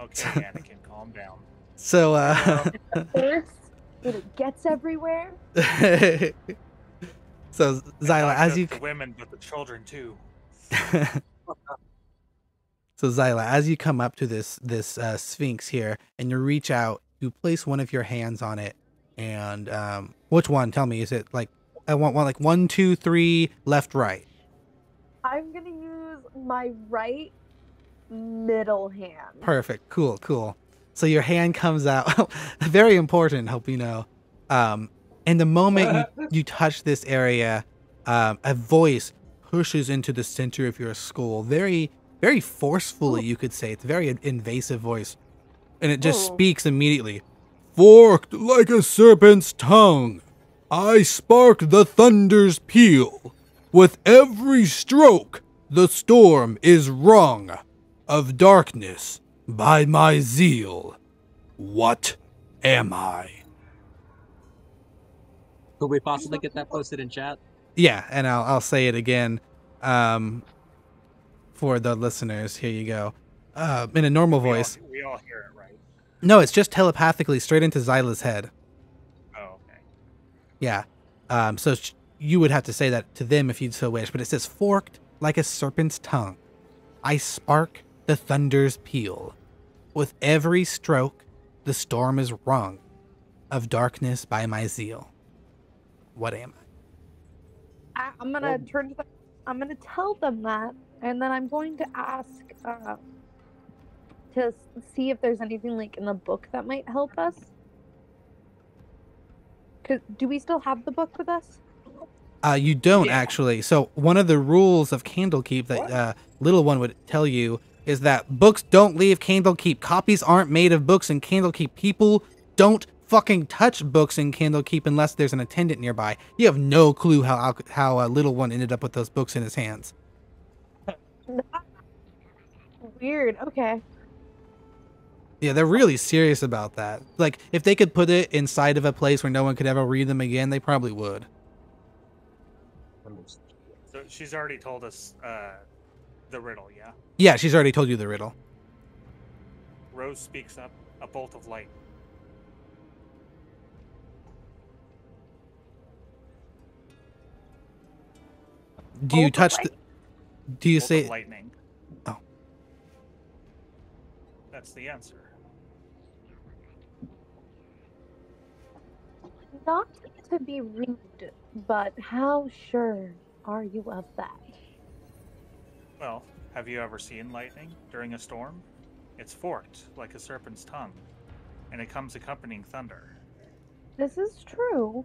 Okay, Anakin, calm down. So, uh, First, it gets everywhere. so Zyla, as you the women, but the children too. so Zyla, as you come up to this this uh, sphinx here, and you reach out, you place one of your hands on it, and um, which one? Tell me, is it like I want one like one, two, three, left, right? I'm gonna use my right middle hand. Perfect. Cool. Cool. So your hand comes out. Very important. Hope you know. Um, and the moment you, you touch this area, um, a voice pushes into the center of your skull. Very, very forcefully, you could say. It's a very invasive voice, and it just speaks immediately. Forked like a serpent's tongue, I spark the thunder's peal. With every stroke, the storm is wrung of darkness by my zeal. What am I? Could we possibly get that posted in chat? Yeah, and I'll I'll say it again, um, for the listeners. Here you go. Uh, in a normal We all- voice. We all, hear it, right? No, it's just telepathically straight into Zyla's head. Okay. Yeah. Um, so sh- you would have to say that to them if you'd so wish, but it says forked like a serpent's tongue. I spark the thunder's peal. With every stroke, the storm is wrung of darkness by my zeal. What am I? I, I'm gonna turn to them. I'm gonna tell them that, and then I'm going to ask uh, to see if there's anything like in the book that might help us. Cause do we still have the book with us? Uh, you don't Yeah. actually. So one of the rules of Candlekeep that uh, little one would tell you is that books don't leave Candlekeep. Copies aren't made of books in Candlekeep. People don't fucking touch books in Candlekeep unless there's an attendant nearby. You have no clue how how, how uh, little one ended up with those books in his hands. Weird. Okay. Yeah, they're really serious about that. Like, if they could put it inside of a place where no one could ever read them again, they probably would. So she's already told us uh, the riddle, yeah? Yeah, she's already told you the riddle. Rose speaks up, a bolt of light. Do bolt you touch the. Do you bolt say. lightning. Oh. That's the answer. Not to be rude, but how sure are you of that? Well, have you ever seen lightning during a storm? It's forked like a serpent's tongue, and it comes accompanying thunder. This is true.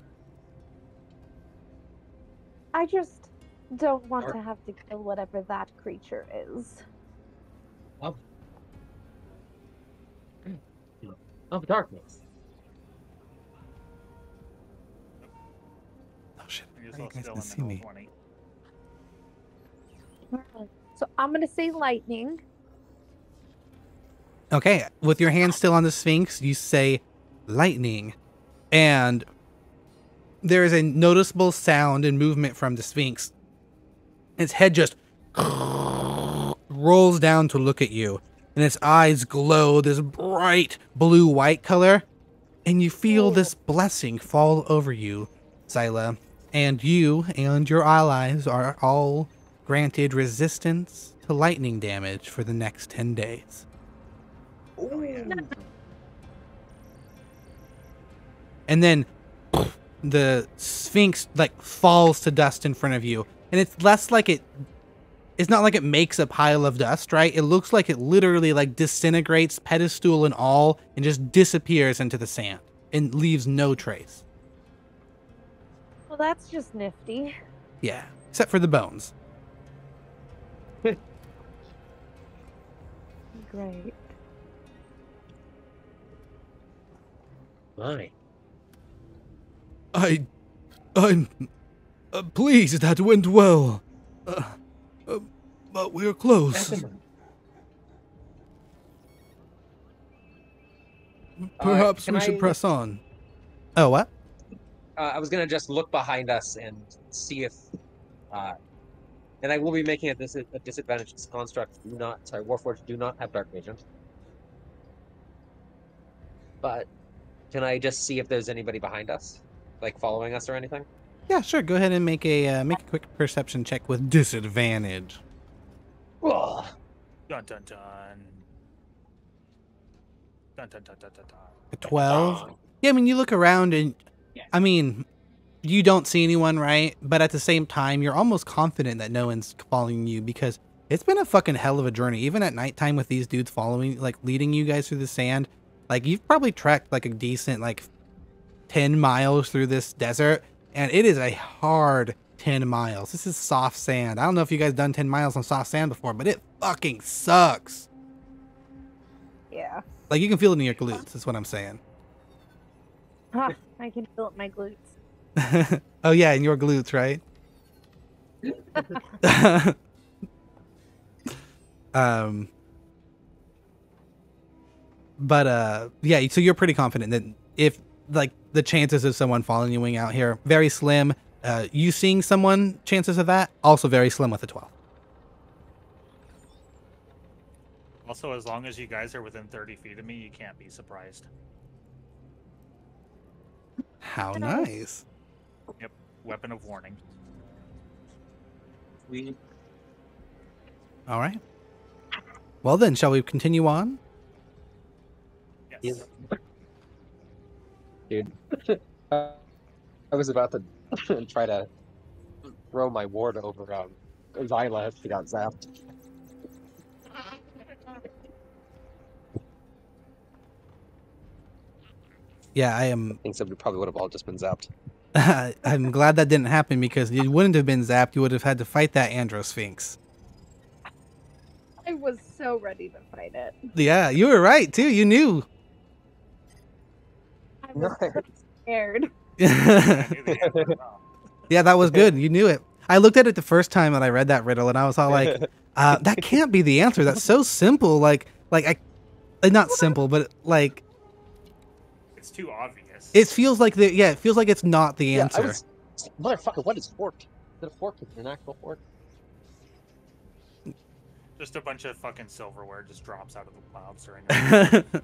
I just don't want Or- to have to kill whatever that creature is. Of darkness. How are you still guys still gonna see me? 20. So I'm gonna say lightning. Okay, with your hand still on the Sphinx, you say lightning. And there is a noticeable sound and movement from the Sphinx. Its head just rolls down to look at you, and its eyes glow this bright blue white color. And you feel this blessing fall over you, Zyla. And you and your allies are all granted resistance to lightning damage for the next 10 days. And then the sphinx like falls to dust in front of you. And it's less like it it's not like it makes a pile of dust right? It looks like it literally like disintegrates pedestal and all and just disappears into the sand and leaves no trace Well, that's just nifty. yeah except for the bones Great. My. i i'm uh, pleased that went well uh, uh, but we're close perhaps can we should I- press on oh what Uh, I was gonna just look behind us and see if, uh, and I will be making a, dis- a disadvantage This construct. Do not, sorry, Warforged do not have Dark Vision. But can I just see if there's anybody behind us, like following us or anything? Yeah, sure. Go ahead and make a uh, make a quick perception check with disadvantage. Ugh. Dun dun dun. Dun dun dun dun dun dun. A twelve. Yeah, I mean, you look around and, I mean, you don't see anyone, right? But at the same time, you're almost confident that no one's following you because it's been a fucking hell of a journey. Even at nighttime with these dudes following, like leading you guys through the sand, like you've probably trekked like a decent like ten miles through this desert, and it is a hard ten miles. This is soft sand. I don't know if you guys done ten miles on soft sand before, but it fucking sucks. Yeah. Like you can feel it in your glutes. Is what I'm saying. Ha, I can feel it in my glutes. oh yeah, in your glutes, right? um but uh yeah, so you're pretty confident that if like the chances of someone following you wing out here very slim. Uh you seeing someone, chances of that also very slim with a 12. Also, as long as you guys are within 30 feet of me, you can't be surprised. How Hello. nice. Weapon of warning. We All right. Well then, shall we continue on? Yes. Dude, uh, I was about to try to throw my ward over um, Zyla if she got zapped. Yeah, I am I think somebody probably would have all just been zapped. I'm glad that didn't happen because you wouldn't have been zapped. You would have had to fight that Andro Sphinx. I was so ready to fight it. Yeah, you were right too. You knew. I was Nice. pretty scared. I yeah, knew the answer was wrong. that was good. You knew it. I looked at it the first time that I read that riddle, and I was all like, uh, "That can't be the answer. That's so simple. Like, like I, uh, not simple, but like It's too obvious. it feels like the yeah, it feels like it's not the Yeah, answer. was, motherfucker, what is fork? Is it a fork? Is it an actual fork? Just a bunch of fucking silverware just drops out of the clouds during the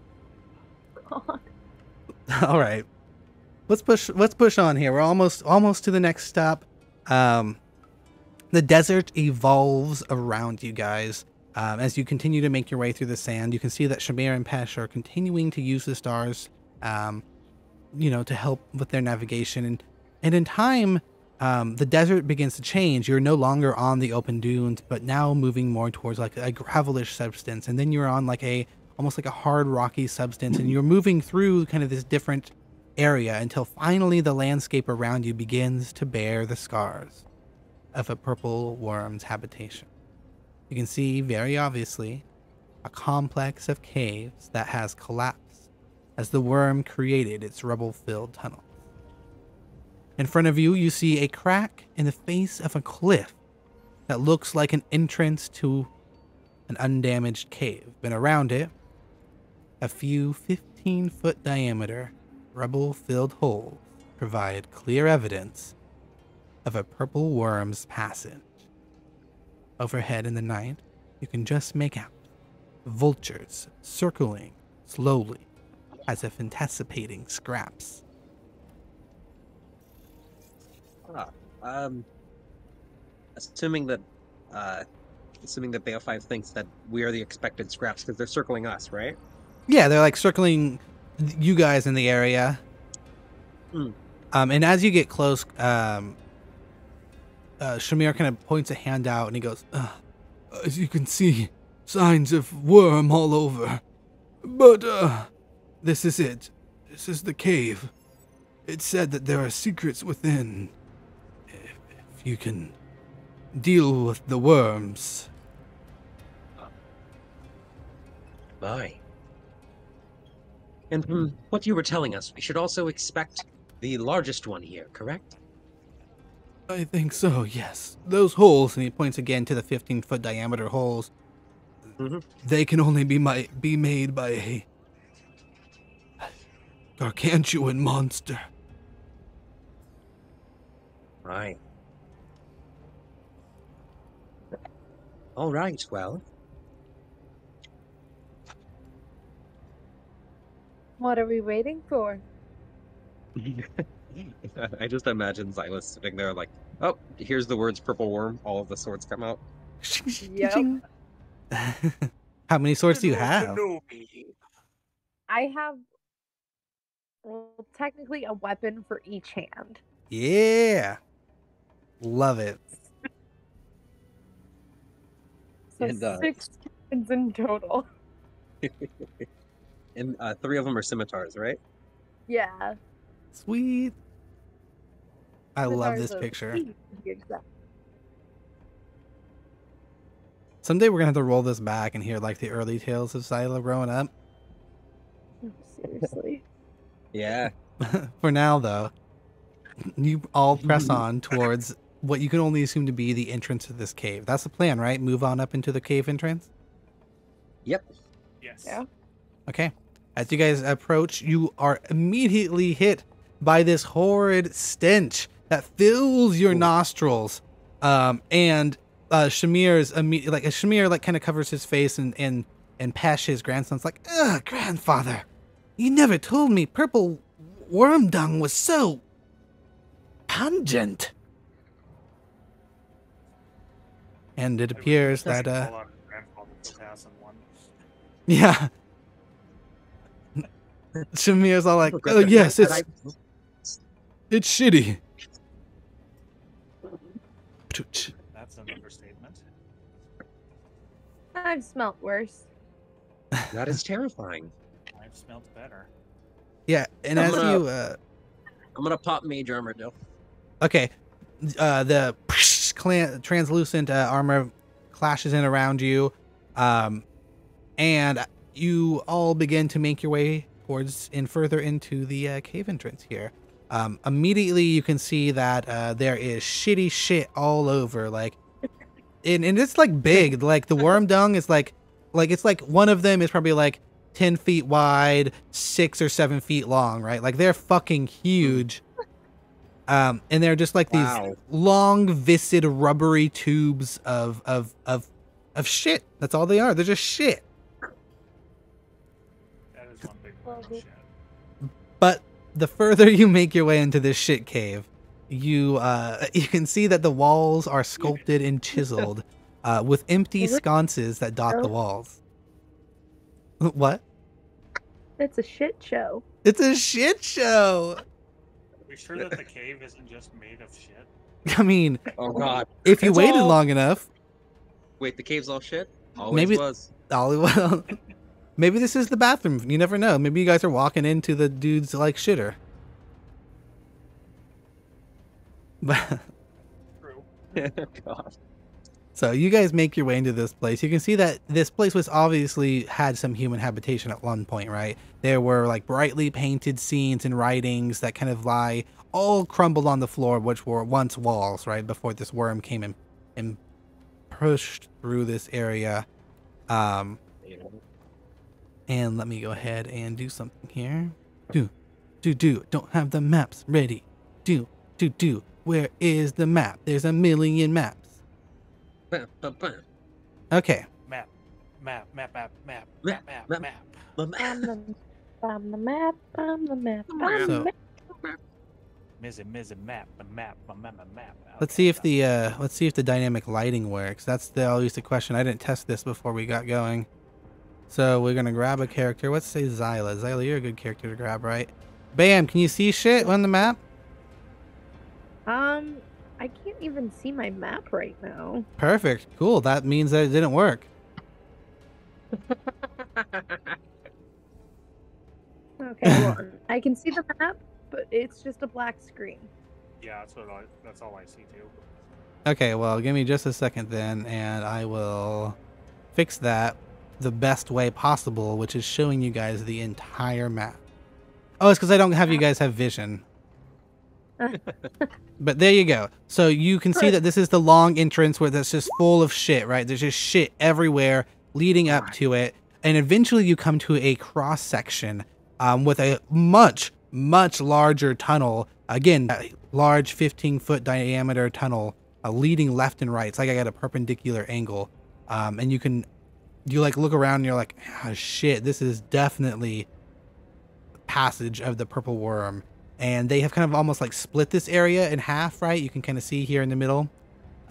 All right. Let's push let's push on here. We're almost almost to the next stop. Um The desert evolves around you guys. Um, as you continue to make your way through the sand, you can see that Shamir and Pesh are continuing to use the stars, um, you know, to help with their navigation. And, and in time, um, the desert begins to change. You're no longer on the open dunes, but now moving more towards like a gravelish substance. And then you're on like a almost like a hard rocky substance, and you're moving through kind of this different area until finally the landscape around you begins to bear the scars of a purple worm's habitation. You can see very obviously a complex of caves that has collapsed as the worm created its rubble filled tunnel. In front of you, you see a crack in the face of a cliff that looks like an entrance to an undamaged cave. And around it, a few 15 foot diameter, rubble filled holes provide clear evidence of a purple worm's passage. Overhead in the night, you can just make out vultures circling slowly as if anticipating scraps. Ah, um, assuming that, uh, assuming that Bale Five thinks that we are the expected scraps because they're circling us, right? Yeah, they're like circling you guys in the area. Hmm. Um, and as you get close, um, uh, Shamir kind of points a hand out and he goes, "Uh, As you can see, signs of worm all over. But, uh, this is it. This is the cave. It said that there are secrets within. If, if you can deal with the worms. My. And from what you were telling us, we should also expect the largest one here, correct? I think so, yes. Those holes, and he points again to the 15 foot diameter holes, Mhm. they can only be, my, be made by a gargantuan monster. Right. All right, well, What are we waiting for? I just imagine Xylus sitting there like, oh, here's the words purple worm. All of the swords come out. Yep. How many swords do you have? I have, well, technically a weapon for each hand. Yeah. Love it. So And, uh, six weapons in total. And uh, three of them are scimitars, right? Yeah. Sweet. I love this picture. huge. Someday we're gonna have to roll this back and hear like the early tales of Scylla growing up. Seriously. Yeah. For now, though, you all press on towards what you can only assume to be the entrance to this cave. That's the plan, right? Move on up into the cave entrance. Yep. Yes. Yeah. Okay. As you guys approach, you are immediately hit by this horrid stench that fills your nostrils. Um, and uh, Shamir's imme- like Shamir like kind of covers his face and and and Pesh, his grandson's like, "Ugh, grandfather, you never told me purple worm dung was so pungent." And it appears that uh, Call out grandfather for passing one. yeah. Shamir's all like, Oh, "Oh yes, it's it's shitty." That's an understatement. I've smelt worse. That is terrifying. I've smelled better. Yeah, and I'm as gonna- you uh I'm gonna pop mage armor now. okay, uh the clan, translucent uh, armor clashes in around you, um, and you all begin to make your way towards and further into the uh, cave entrance here. Um, immediately you can see that uh, there is shitty shit all over, like, and, and it's like big. Like the worm dung is like, like it's like one of them is probably like ten feet wide, six or seven feet long, right? Like they're fucking huge. Um, and they're just like these Wow. long, viscid, rubbery tubes of of of of shit. That's all they are. They're just shit. That is one big pile shit. But the further you make your way into this shit cave, you uh, you can see that the walls are sculpted and chiseled uh, with empty sconces that dot the walls. What? It's a shit show. It's a shit show. Are we sure that the cave isn't just made of shit? I mean, Oh god. if you It's waited all- long enough, Wait, the cave's all shit? Always Maybe- was. Ollie, well, maybe this is the bathroom. You never know. Maybe you guys are walking into the dude's like shitter. But True. god. So you guys make your way into this place. You can see that this place was obviously had some human habitation at one point, right? There were like brightly painted scenes and writings that kind of lie all crumbled on the floor, which were once walls, right? Before this worm came and and pushed through this area. Um, And let me go ahead and do something here. Do, do, do. Don't have the maps ready. Do, do, do. Where is the map? There's a million maps. Bam, bam, bam. Okay. Map, map, map, map, map, Map, map, map, map. map. Bam, I'm the, I'm the map. I'm the map. I'm So- the map. Mizzy, mizzy, map, a map, a map, a map. Let's Okay, see if got the it. uh let's see if the dynamic lighting works. That's the always the question. I didn't test this before we got going. So we're gonna grab a character. Let's say Zyla. Zyla, you're a good character to grab, right? Bam, can you see shit on the map? Um, I can't even see my map right now. Perfect. Cool. That means that it didn't work. Okay, well, I can see the map, but it's just a black screen. Yeah, that's what I, that's all I see too. Okay, well, give me just a second then, and I will fix that the best way possible, which is showing you guys the entire map. Oh, it's because I don't have you guys have vision. But there you go. So you can see that this is the long entrance where that's just full of shit, right? There's just shit everywhere leading up to it. And eventually you come to a cross section um, with a much, much larger tunnel. Again, a large 15 foot diameter tunnel uh, leading left and right. It's like I got a perpendicular angle. Um, and you can, you like look around and you're like, ah, shit, this is definitely passage of the purple worm. And they have kind of almost like split this area in half, right? You can kind of see here in the middle.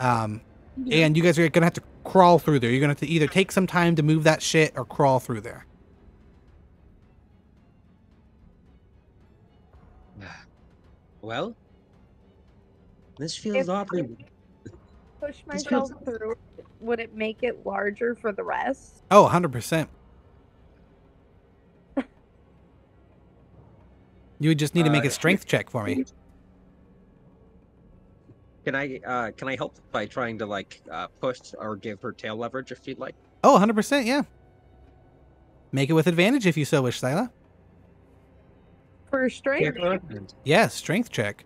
Um, and you guys are gonna have to crawl through there. You're gonna have to either take some time to move that shit or crawl through there. Well, this feels If- oddly. Push myself feels- through. Would it make it larger for the rest? Oh, 100%. You would just need to make Uh, a strength check for me. Can I uh can I help by trying to like uh push or give her tail leverage if you'd like? Oh, 100%, yeah. Make it with advantage if you so wish, Sila. For strength? And Yeah, strength check.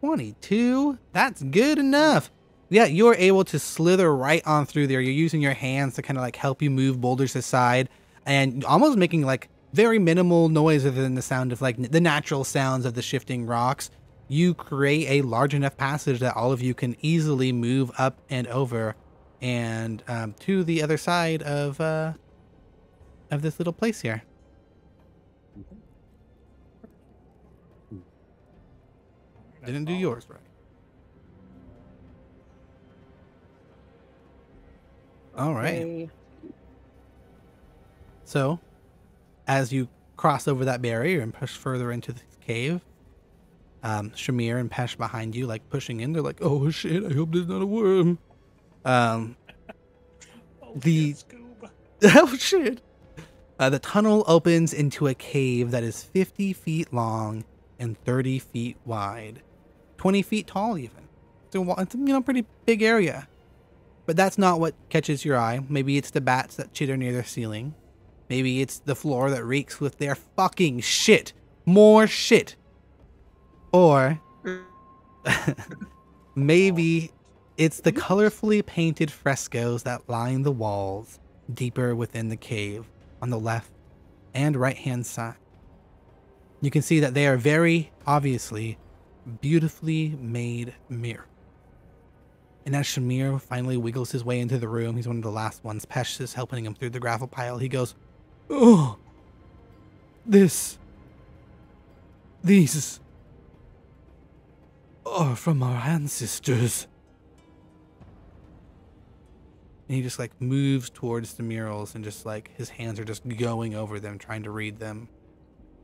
22. That's good enough. Yeah, you're able to slither right on through there. You're using your hands to kind of like help you move boulders aside and almost making like very minimal noise other than the sound of like the natural sounds of the shifting rocks. You create a large enough passage that all of you can easily move up and over and um, to the other side of uh, of this little place here. Didn't do yours right. All right. So, as you cross over that barrier and push further into the cave, um, Shamir and Pesh behind you, like pushing in, they're like, "Oh shit! I hope there's not a worm." Um, Oh, The- oh shit! Uh, the tunnel opens into a cave that is 50 feet long and 30 feet wide, 20 feet tall even. So it's a you know pretty big area. But that's not what catches your eye. Maybe it's the bats that chitter near the ceiling. Maybe it's the floor that reeks with their fucking shit. More shit. Or maybe it's the colorfully painted frescoes that line the walls deeper within the cave on the left and right hand side. You can see that they are very obviously beautifully made mirror. And as Shamir finally wiggles his way into the room, he's one of the last ones. Pesh is helping him through the gravel pile. He goes, Oh, this, these, are from our ancestors. And he just like moves towards the murals and just like his hands are just going over them, trying to read them.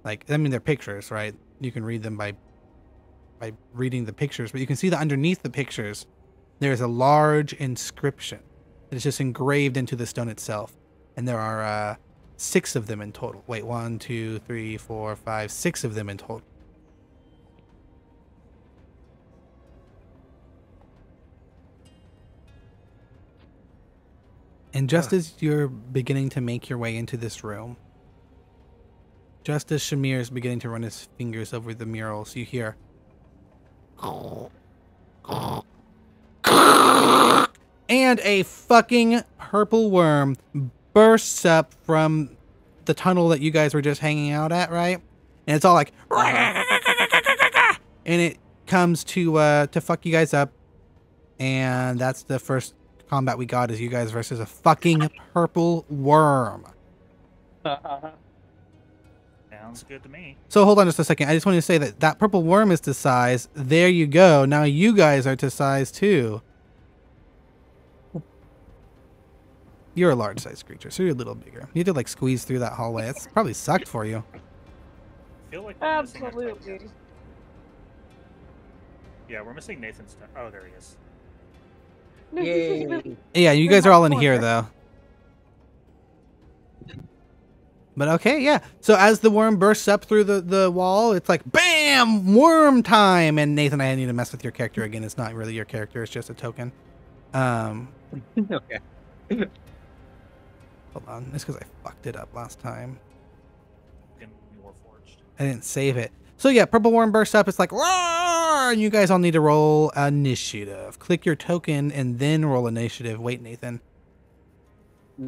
Like I mean, they're pictures, right? You can read them by by reading the pictures, but you can see that underneath the pictures, there is a large inscription that is just engraved into the stone itself, and there are uh, six of them in total. Wait, one, two, three, four, five, six of them in total. And just as you're beginning to make your way into this room, just as Shamir is beginning to run his fingers over the murals, you hear. And a fucking purple worm bursts up from the tunnel that you guys were just hanging out at, right? And it's all like. And it comes to uh to fuck you guys up. And that's the first combat we got is you guys versus a fucking purple worm. Sounds good to me. So hold on just a second. I just want to say that that purple worm is to size. There you go. Now you guys are to size too. You're a large sized creature, so you're a little bigger. You had to like squeeze through that hallway. It's probably sucked for you. I feel like we're missing a Absolutely. Titan. Yeah, we're missing Nathan's. turn. Oh, there he is. No, this is really- Yay! Yeah, you guys are all in here though. But okay, yeah. So as the worm bursts up through the, the wall, it's like BAM! Worm time! And Nathan, I need to mess with your character again. It's not really your character, it's just a token. Um okay. Hold on. It's because I fucked it up last time. I didn't save it. So yeah, purple worm bursts up. It's like, Roar! and you guys all need to roll initiative. Click your token and then roll initiative. Wait, Nathan.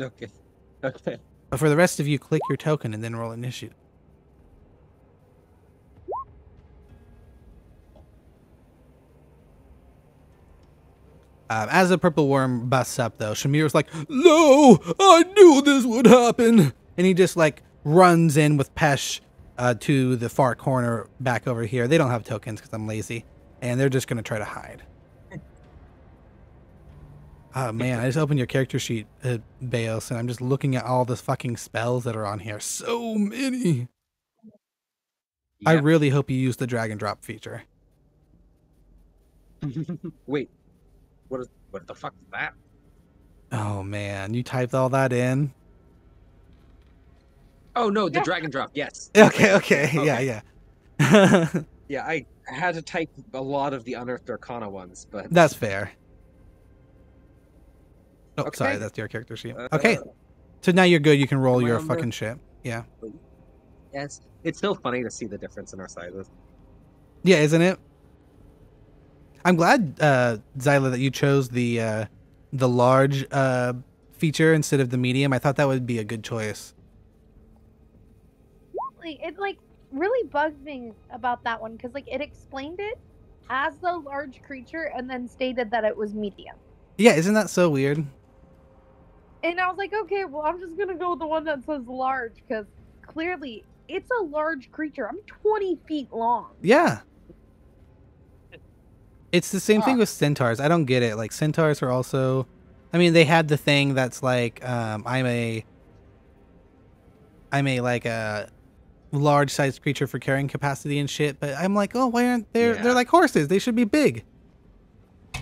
Okay. Okay. But for the rest of you, click your token and then roll initiative. Um, as the purple worm busts up, though, Shamir's like, "No, I knew this would happen," and he just like runs in with Pesh uh, to the far corner back over here. They don't have tokens because I'm lazy, and they're just gonna try to hide. Oh man, I just opened your character sheet, uh, Baos, and I'm just looking at all the fucking spells that are on here. So many. I really hope you use the drag and drop feature. Wait. What is? What the fuck is that? Oh man, you typed all that in. Oh no, the Yeah. drag and drop. Yes. Okay, okay, yeah, Okay. yeah. Yeah, I had to type a lot of the unearthed arcana ones, but That's fair. Oh, sorry, that's your character sheet. Uh, Okay, so now you're good. You can roll your on the- fucking shit. Yeah, Yes, it's still funny to see the difference in our sizes. yeah, isn't it? I'm glad, uh, Zyla, that you chose the uh, the large uh, feature instead of the medium. I thought that would be a good choice. like it like really bugged me about that one because like it explained it as the large creature and then stated that it was medium. Yeah, isn't that so weird? And I was like, okay, well, I'm just gonna go with the one that says large because clearly it's a large creature. I'm 20 feet long. Yeah. It's the same thing Ah. with centaurs. I don't get it. Like centaurs are also I mean, they had the thing that's like um I'm a I'm a like a large sized creature for carrying capacity and shit, but I'm like, "Oh, why aren't they Yeah. they're like horses. They should be big."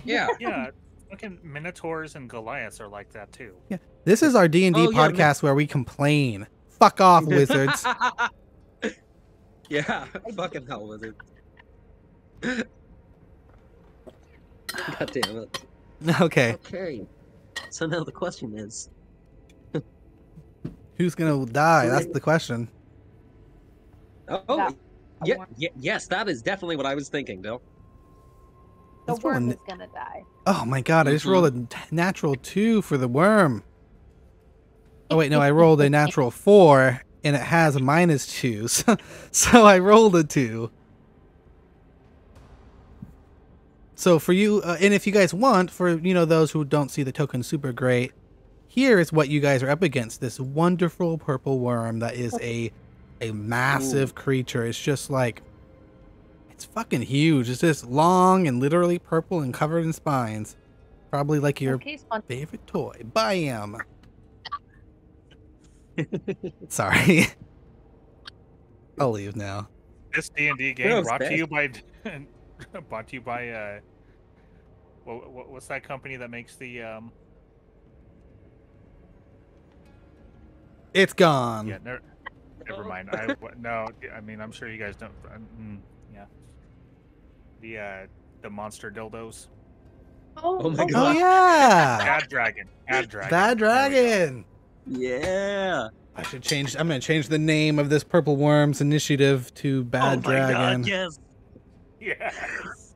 Yeah. Yeah, fucking Minotaurs and Goliaths are like that too. Yeah. This is our D&D Oh, yeah, podcast where we complain. Fuck off, wizards. yeah, fucking hell, wizard. God damn it. okay. Okay. So now the question is, Who's going to die? That's the question. oh, That yeah, yeah, yes, that is definitely what I was thinking, Bill. The Let's worm n- is gonna die. Oh my god, I just rolled a mm-hmm. natural 2 for the worm. Oh wait, no, I rolled a natural 4 and it has a minus 2. So, so I rolled a 2. So for you uh, and if you guys want for you know those who don't see the token super great, here is what you guys are up against. This wonderful purple worm that is a a massive creature. It's just like it's It's fucking huge. It's just long and literally purple and covered in spines. Probably like your Okay, favorite toy. Bam. Sorry. I'll leave now. This D and D game was brought to you by brought to you by uh, what, what, what's that company that makes the um? It's gone. Yeah, never, never mind. I w- no, I mean I'm sure you guys don't. uh, mm, yeah, the uh, the monster dildos. Oh, Oh my Oh God. yeah. Bad dragon. Bad dragon. Bad There we go. dragon. Yeah. I should change I'm gonna change the name of this Purple Worms initiative to Bad oh my Dragon. God, yes. Yes.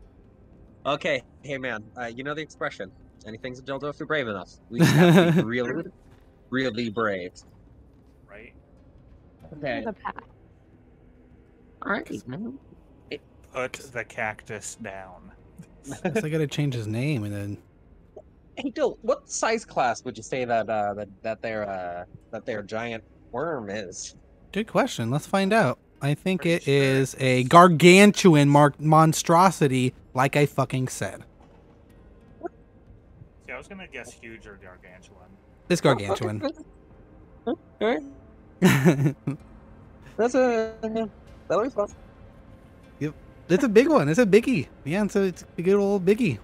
Okay, hey man, uh, you know the expression. Anything's a dildo if you're brave enough. We have to be really, really brave. Right. Okay. the path. Alright, man. Put the cactus down. I guess I gotta change his name and then Hey, Dill, what size class would you say that uh, that that their uh, that their giant worm is? good question. Let's find out. I think Pretty it sure is a gargantuan mar- monstrosity, like I fucking said. See, I was gonna guess huge or gargantuan. It's gargantuan. Alright, that's a that'll be fun. It's a big one. It's a biggie. Yeah, it's a, it's a good old biggie.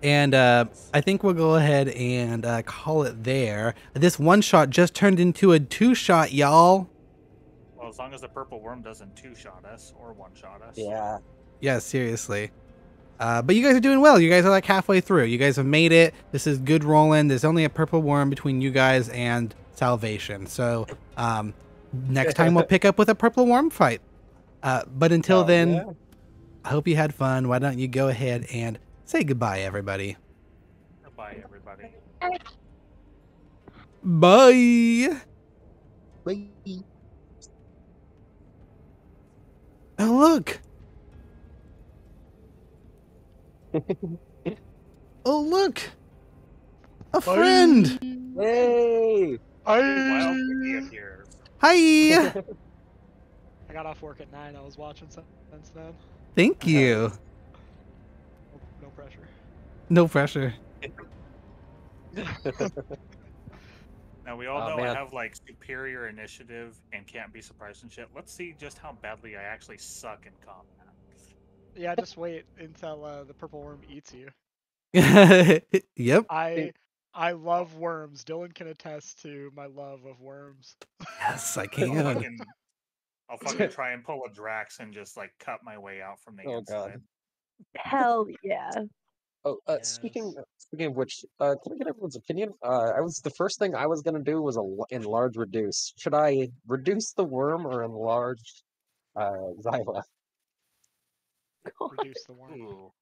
And uh, I think we'll go ahead and uh, call it there. This one shot just turned into a two shot, y'all. Well, as long as the purple worm doesn't two shot us or one shot us. Yeah. Yeah, seriously. Uh, but you guys are doing well. You guys are like halfway through. You guys have made it. This is good rolling. There's only a purple worm between you guys and salvation. So um, next time we'll pick up with a purple worm fight. Uh, but until Oh, then, yeah. I hope you had fun. Why don't you go ahead and say goodbye, everybody? Goodbye, everybody. Bye. Bye. Oh, look. oh, look. A friend. Hey. Wild Mickey appears. Hi. I got off work at nine. I was watching some- since then. Thank you. No, no pressure. No pressure. Now we all Aw, know man. I have like superior initiative and can't be surprised and shit. Let's see just how badly I actually suck in combat. Yeah, just wait until uh, the purple worm eats you. yep. I I love worms. Dylan can attest to my love of worms. Yes, I I'll can. fucking, I'll fucking try and pull a Drax and just like cut my way out from the Oh, inside. God. Hell yeah. Oh, uh, speaking speaking of which, uh, can we get everyone's opinion? Uh, I was the first thing I was gonna do was a l- enlarge reduce. Should I reduce the worm or enlarge uh, Zyla? Reduce the worm. Ooh.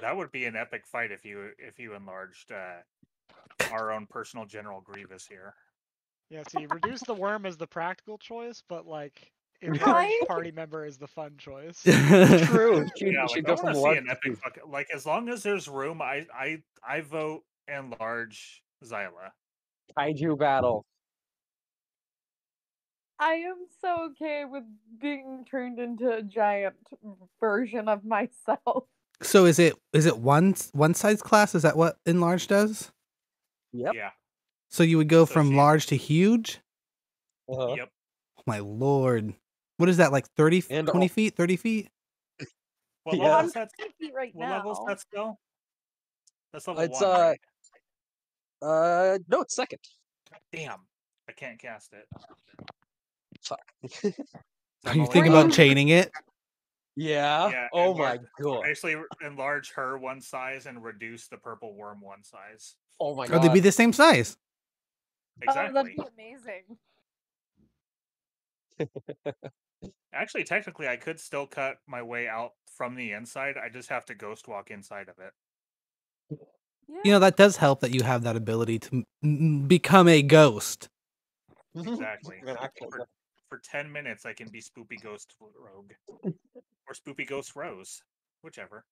That would be an epic fight if you if you enlarged uh, our own personal General Grievous here. Yeah, see, reduce the worm is the practical choice, but like enlarge Right? party member is the fun choice. True. She, Yeah, she like, go I from want to see an epic huge. fuck, like as long as there's room, I I I vote enlarge Zyla. kaiju battle. I am so okay with being turned into a giant version of myself. so is it is it one one size class? Is that what enlarge does? Yep. Yeah. So you would go So from she- large to huge? Uh-huh. Yep. Oh my lord. What is that like 30 And 20 all- feet, 30 feet? What Yeah. level I'm is that? 10 feet right What now. level is that spell? That's level It's, one. uh, right? Uh, no, it's second. Damn, I can't cast it. Fuck. Are you thinking about chaining it? yeah. Yeah, Oh my god. Basically, r- enlarge her one size and reduce the purple worm one size. Oh my Or god. they'd be the same size? Oh, that'd be amazing. Actually, technically, I could still cut my way out from the inside. I just have to ghost walk inside of it. Yeah. You know, that does help that you have that ability to m- m- become a ghost. Exactly. For, for 10 minutes, I can be Spoopy Ghost Rogue. or Spoopy Ghost Rose. Whichever.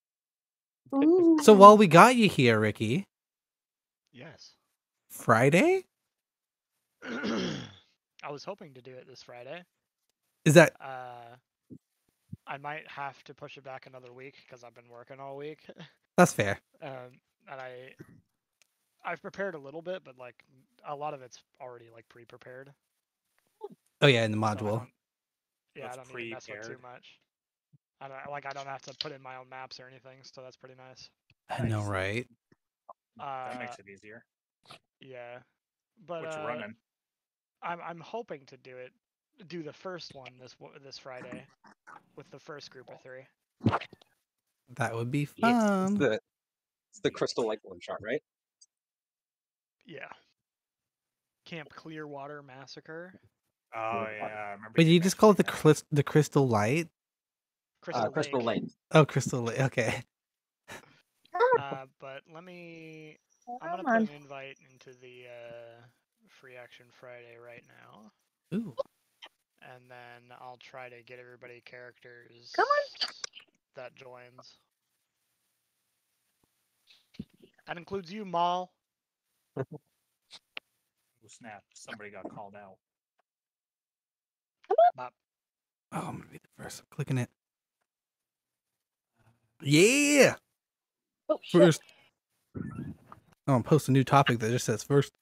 So while we got you here, Ricky, Yes. Friday? I was hoping to do it this Friday. Is that Uh, I might have to push it back another week because I've been working all week. That's fair. um, and I I've prepared a little bit, but like a lot of it's already like pre-prepared. Oh yeah, in the so I module. don't- yeah, I don't need to mess with too much. I don't like I don't have to put in my own maps or anything, so that's pretty nice. I know, Nice. right? Uh, That makes it easier. yeah, but What you uh, running? I'm I'm hoping to do it, do the first one this this Friday, with the first group of three. That would be Yeah, it's fun. the it's the Crystal Light one shot, right? Yeah. Camp Clearwater Massacre. Oh yeah, I remember. But you just call it the mentioning crys- the crystal light? Crystal, Uh, Crystal Lake. Light. Oh, crystal light. Okay. Uh, but let me. I'm gonna on. put an invite into the uh, Free Action Friday right now, Ooh. And then I'll try to get everybody characters. Come on. That joins. That includes you, Maul. Oh, snap! Somebody got called out. Oh, I'm gonna be the first. I'm clicking it. Yeah. Oh shit. First. Oh, I'm post a new topic that just says first.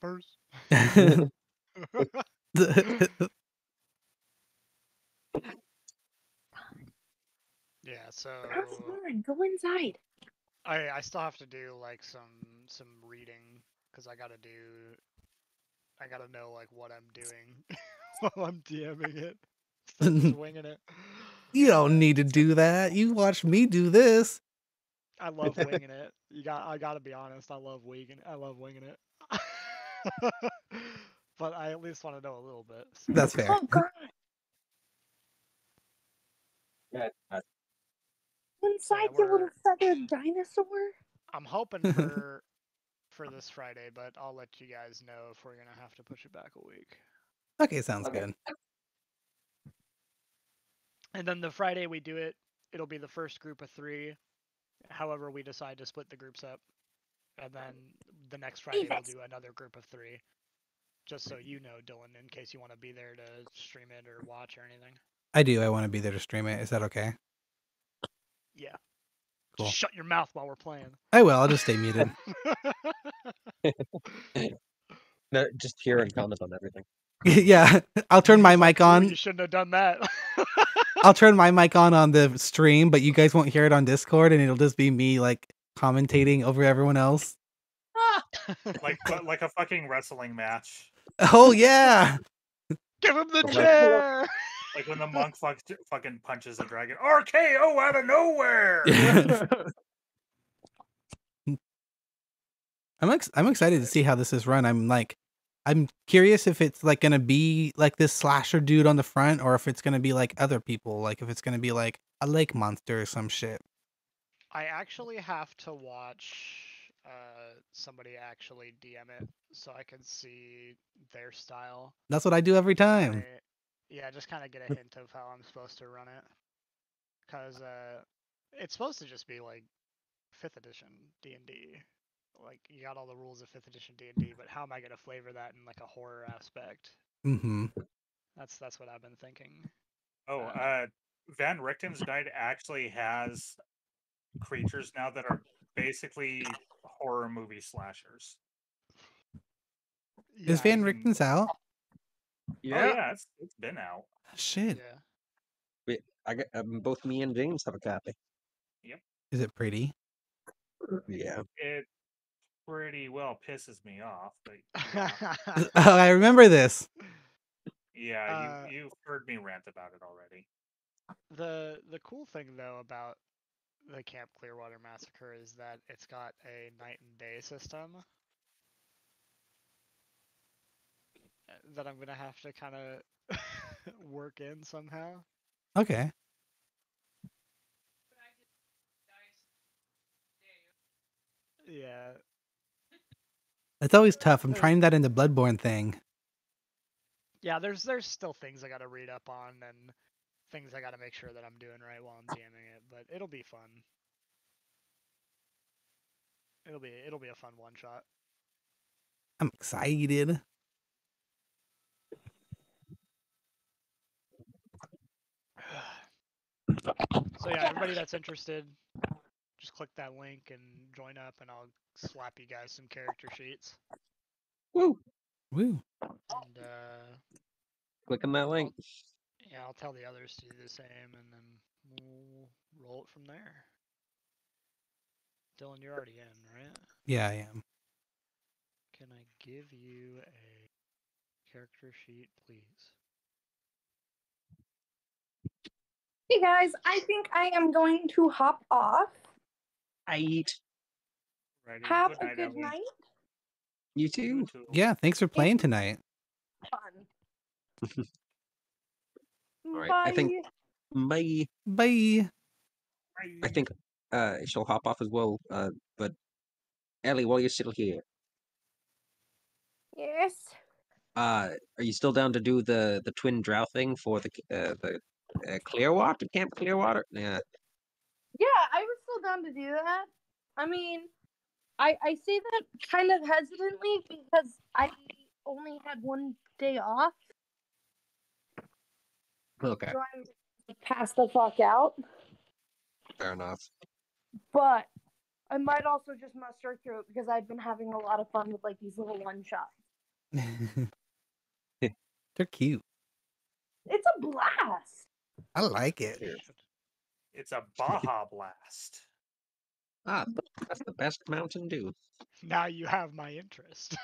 First. yeah. So. Come on, go inside. I I still have to do like some some reading because I gotta do I gotta know like what I'm doing while I'm DMing it. instead of just winging it. you don't need to do that. You watch me do this. I love winging it. You got I gotta be honest. I love winging. It. I love winging it. but I at least want to know a little bit. so- That's fair. Oh god, Yeah, uh, inside, you little we're- feathered dinosaur. I'm hoping for for this Friday, but I'll let you guys know if we're gonna have to push it back a week. Okay, sounds Okay. good. And then the Friday we do it, it'll be the first group of three. However, we decide to split the groups up. And then the next Friday we'll do another group of three. Just so you know, Dylan, in case you want to be there to stream it or watch or anything. I do. I want to be there to stream it. Is that okay? Yeah. Cool. Just shut your mouth while we're playing. I will. I'll just stay muted. no, just hear and comment on everything. yeah, I'll turn my mic on. You shouldn't have done that. I'll turn my mic on on the stream, but you guys won't hear it on Discord, and it'll just be me like commentating over everyone else. Like like a fucking wrestling match. Oh yeah, Give him the Like- chair. Like when the monk fuck, fucking punches the dragon. RKO out of nowhere. I'm ex- I'm excited to see how this is run. I'm like, I'm curious if it's like gonna be like this slasher dude on the front, or if it's gonna be like other people, like if it's gonna be like a lake monster or some shit. I actually have to watch uh, somebody actually DM it so I can see their style. That's what I do every time. I- yeah, just kind of get a hint of how I'm supposed to run it. Cause uh, it's supposed to just be like fifth edition D and D. Like you got all the rules of fifth edition D and D, but how am I gonna flavor that in like a horror aspect? Mm-hmm. That's that's what I've been thinking. Oh, uh, Van Richten's guide actually has creatures now that are basically horror movie slashers. Is Van can- Richten's out? Oh yeah, it's, it's been out. Shit. Yeah. I got um, both me and James have a copy. Yep. Is it pretty? Yeah. It pretty well pisses me off, but yeah, oh, I remember this. yeah Uh, you you've heard me rant about it already. The the cool thing though about the Camp Clearwater Massacre is that it's got a night and day system that I'm gonna have to kind of work in somehow. Okay. Yeah, It's always tough. I'm trying that in the Bloodborne thing. yeah. There's there's still things I gotta read up on and things I gotta make sure that I'm doing right while I'm DMing it, but it'll be fun. It'll be it'll be a fun one shot. I'm excited. So yeah, everybody that's interested, just click that link and join up, and I'll slap you guys some character sheets. Woo! Woo. And uh, Click on that link. Yeah, I'll tell the others to do the same, and then we'll roll it from there. Dylan, you're already in, right? Yeah, I am. Can I give you a character sheet, please? Hey guys, I think I am going to hop off. I eat. Righty, Have good a night, good Ellie. night. You You too. too. Yeah, thanks for playing tonight. Fun. Alright, Bye. I think- Bye. Bye. I think uh she'll hop off as well. Uh, but Ellie, while you're still here, Yes. uh, are you still down to do the the twin drow thing for the uh, the uh, Clearwater Camp Clearwater? Yeah. Yeah, I was still down to do that. I mean, I I say that kind of hesitantly because I only had one day off, Okay. so I'm passed the fuck out. Fair enough. But I might also just muster through it because I've been having a lot of fun with like these little one shots. They're cute. It's a blast. I like it. It's a Baja Blast. Ah, that's the best Mountain Dew. Now you have my interest.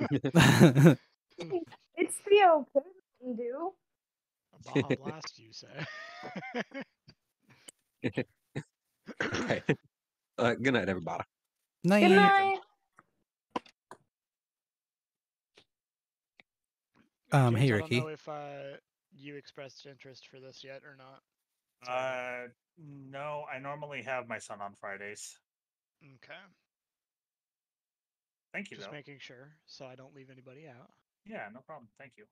It's the open do. A Baja Blast, you say? Okay. Uh, good night, everybody. night. Good night. Um, hey, James, I Ricky. don't know if uh, you expressed interest for this yet or not. Uh, no, I normally have my son on Fridays. Okay. Thank you, Just though. making sure so I don't leave anybody out. Yeah, no problem. Thank you.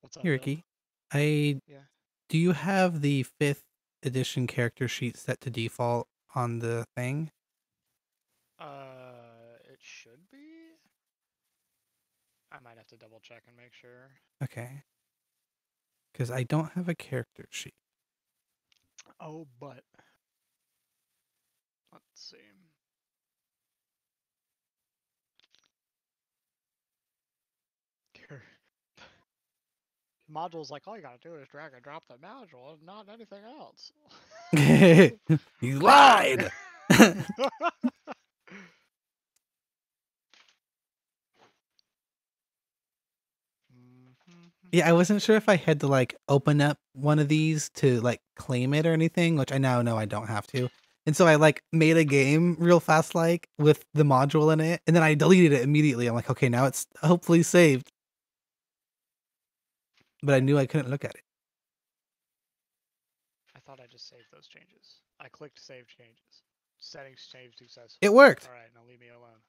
What's up, Hey, Bill? Ricky. I Yeah. do you have the fifth edition character sheet set to default on the thing? Uh, it should be. I might have to double check and make sure. Okay. Because I don't have a character sheet. Oh, but let's see. Here. Module's like all you gotta do is drag and drop the module, and not anything else. you lied. Yeah, I wasn't sure if I had to like open up one of these to like claim it or anything, which I now know I don't have to. And so I like made a game real fast like with the module in it, and then I deleted it immediately. I'm like, okay, now it's hopefully saved. But I knew I couldn't look at it. I thought I just saved those changes. I clicked save changes. Settings saved successfully. It worked. All right, now leave me alone.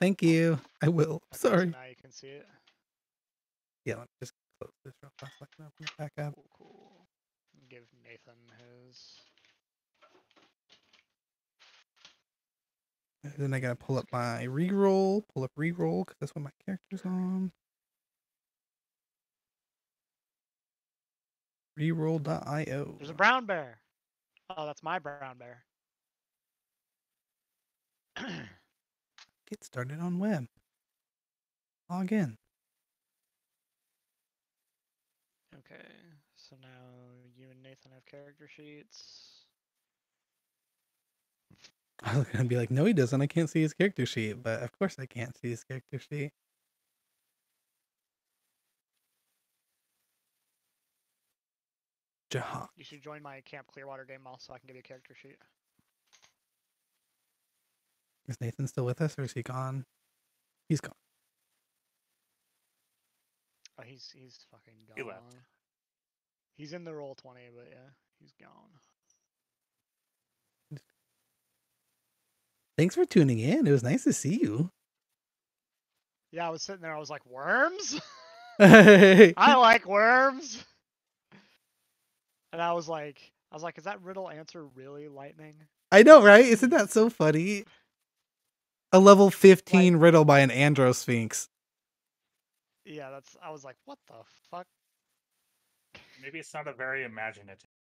Thank you. I will. Okay, so Sorry. now you can see it. Yeah, let me just close this real fast. so I can open it back up. Cool, cool. Give Nathan his. And then I gotta pull up my reroll, pull up reroll because that's what my character's on. Reroll.io. There's a brown bear. Oh, that's my brown bear. Get started on web. Log in. okay, so now you and Nathan have character sheets. I was gonna be like, no, he doesn't. I can't see his character sheet, but of course I can't see his character sheet. Jahak. You should join my Camp Clearwater game also. I can give you a character sheet. Is Nathan still with us or is he gone? He's gone. Oh, he's he's fucking gone. He left. He's in the Roll20, but yeah, he's gone. Thanks for tuning in. It was nice to see you. Yeah, I was sitting there. I was like, worms. I I like worms. And I was like, I was like, is that riddle answer really lightning? I know, right? Isn't that so funny? A level 15 riddle by an Androsphinx. Yeah, that's. I was like, what the fuck? Maybe it's not a very imaginative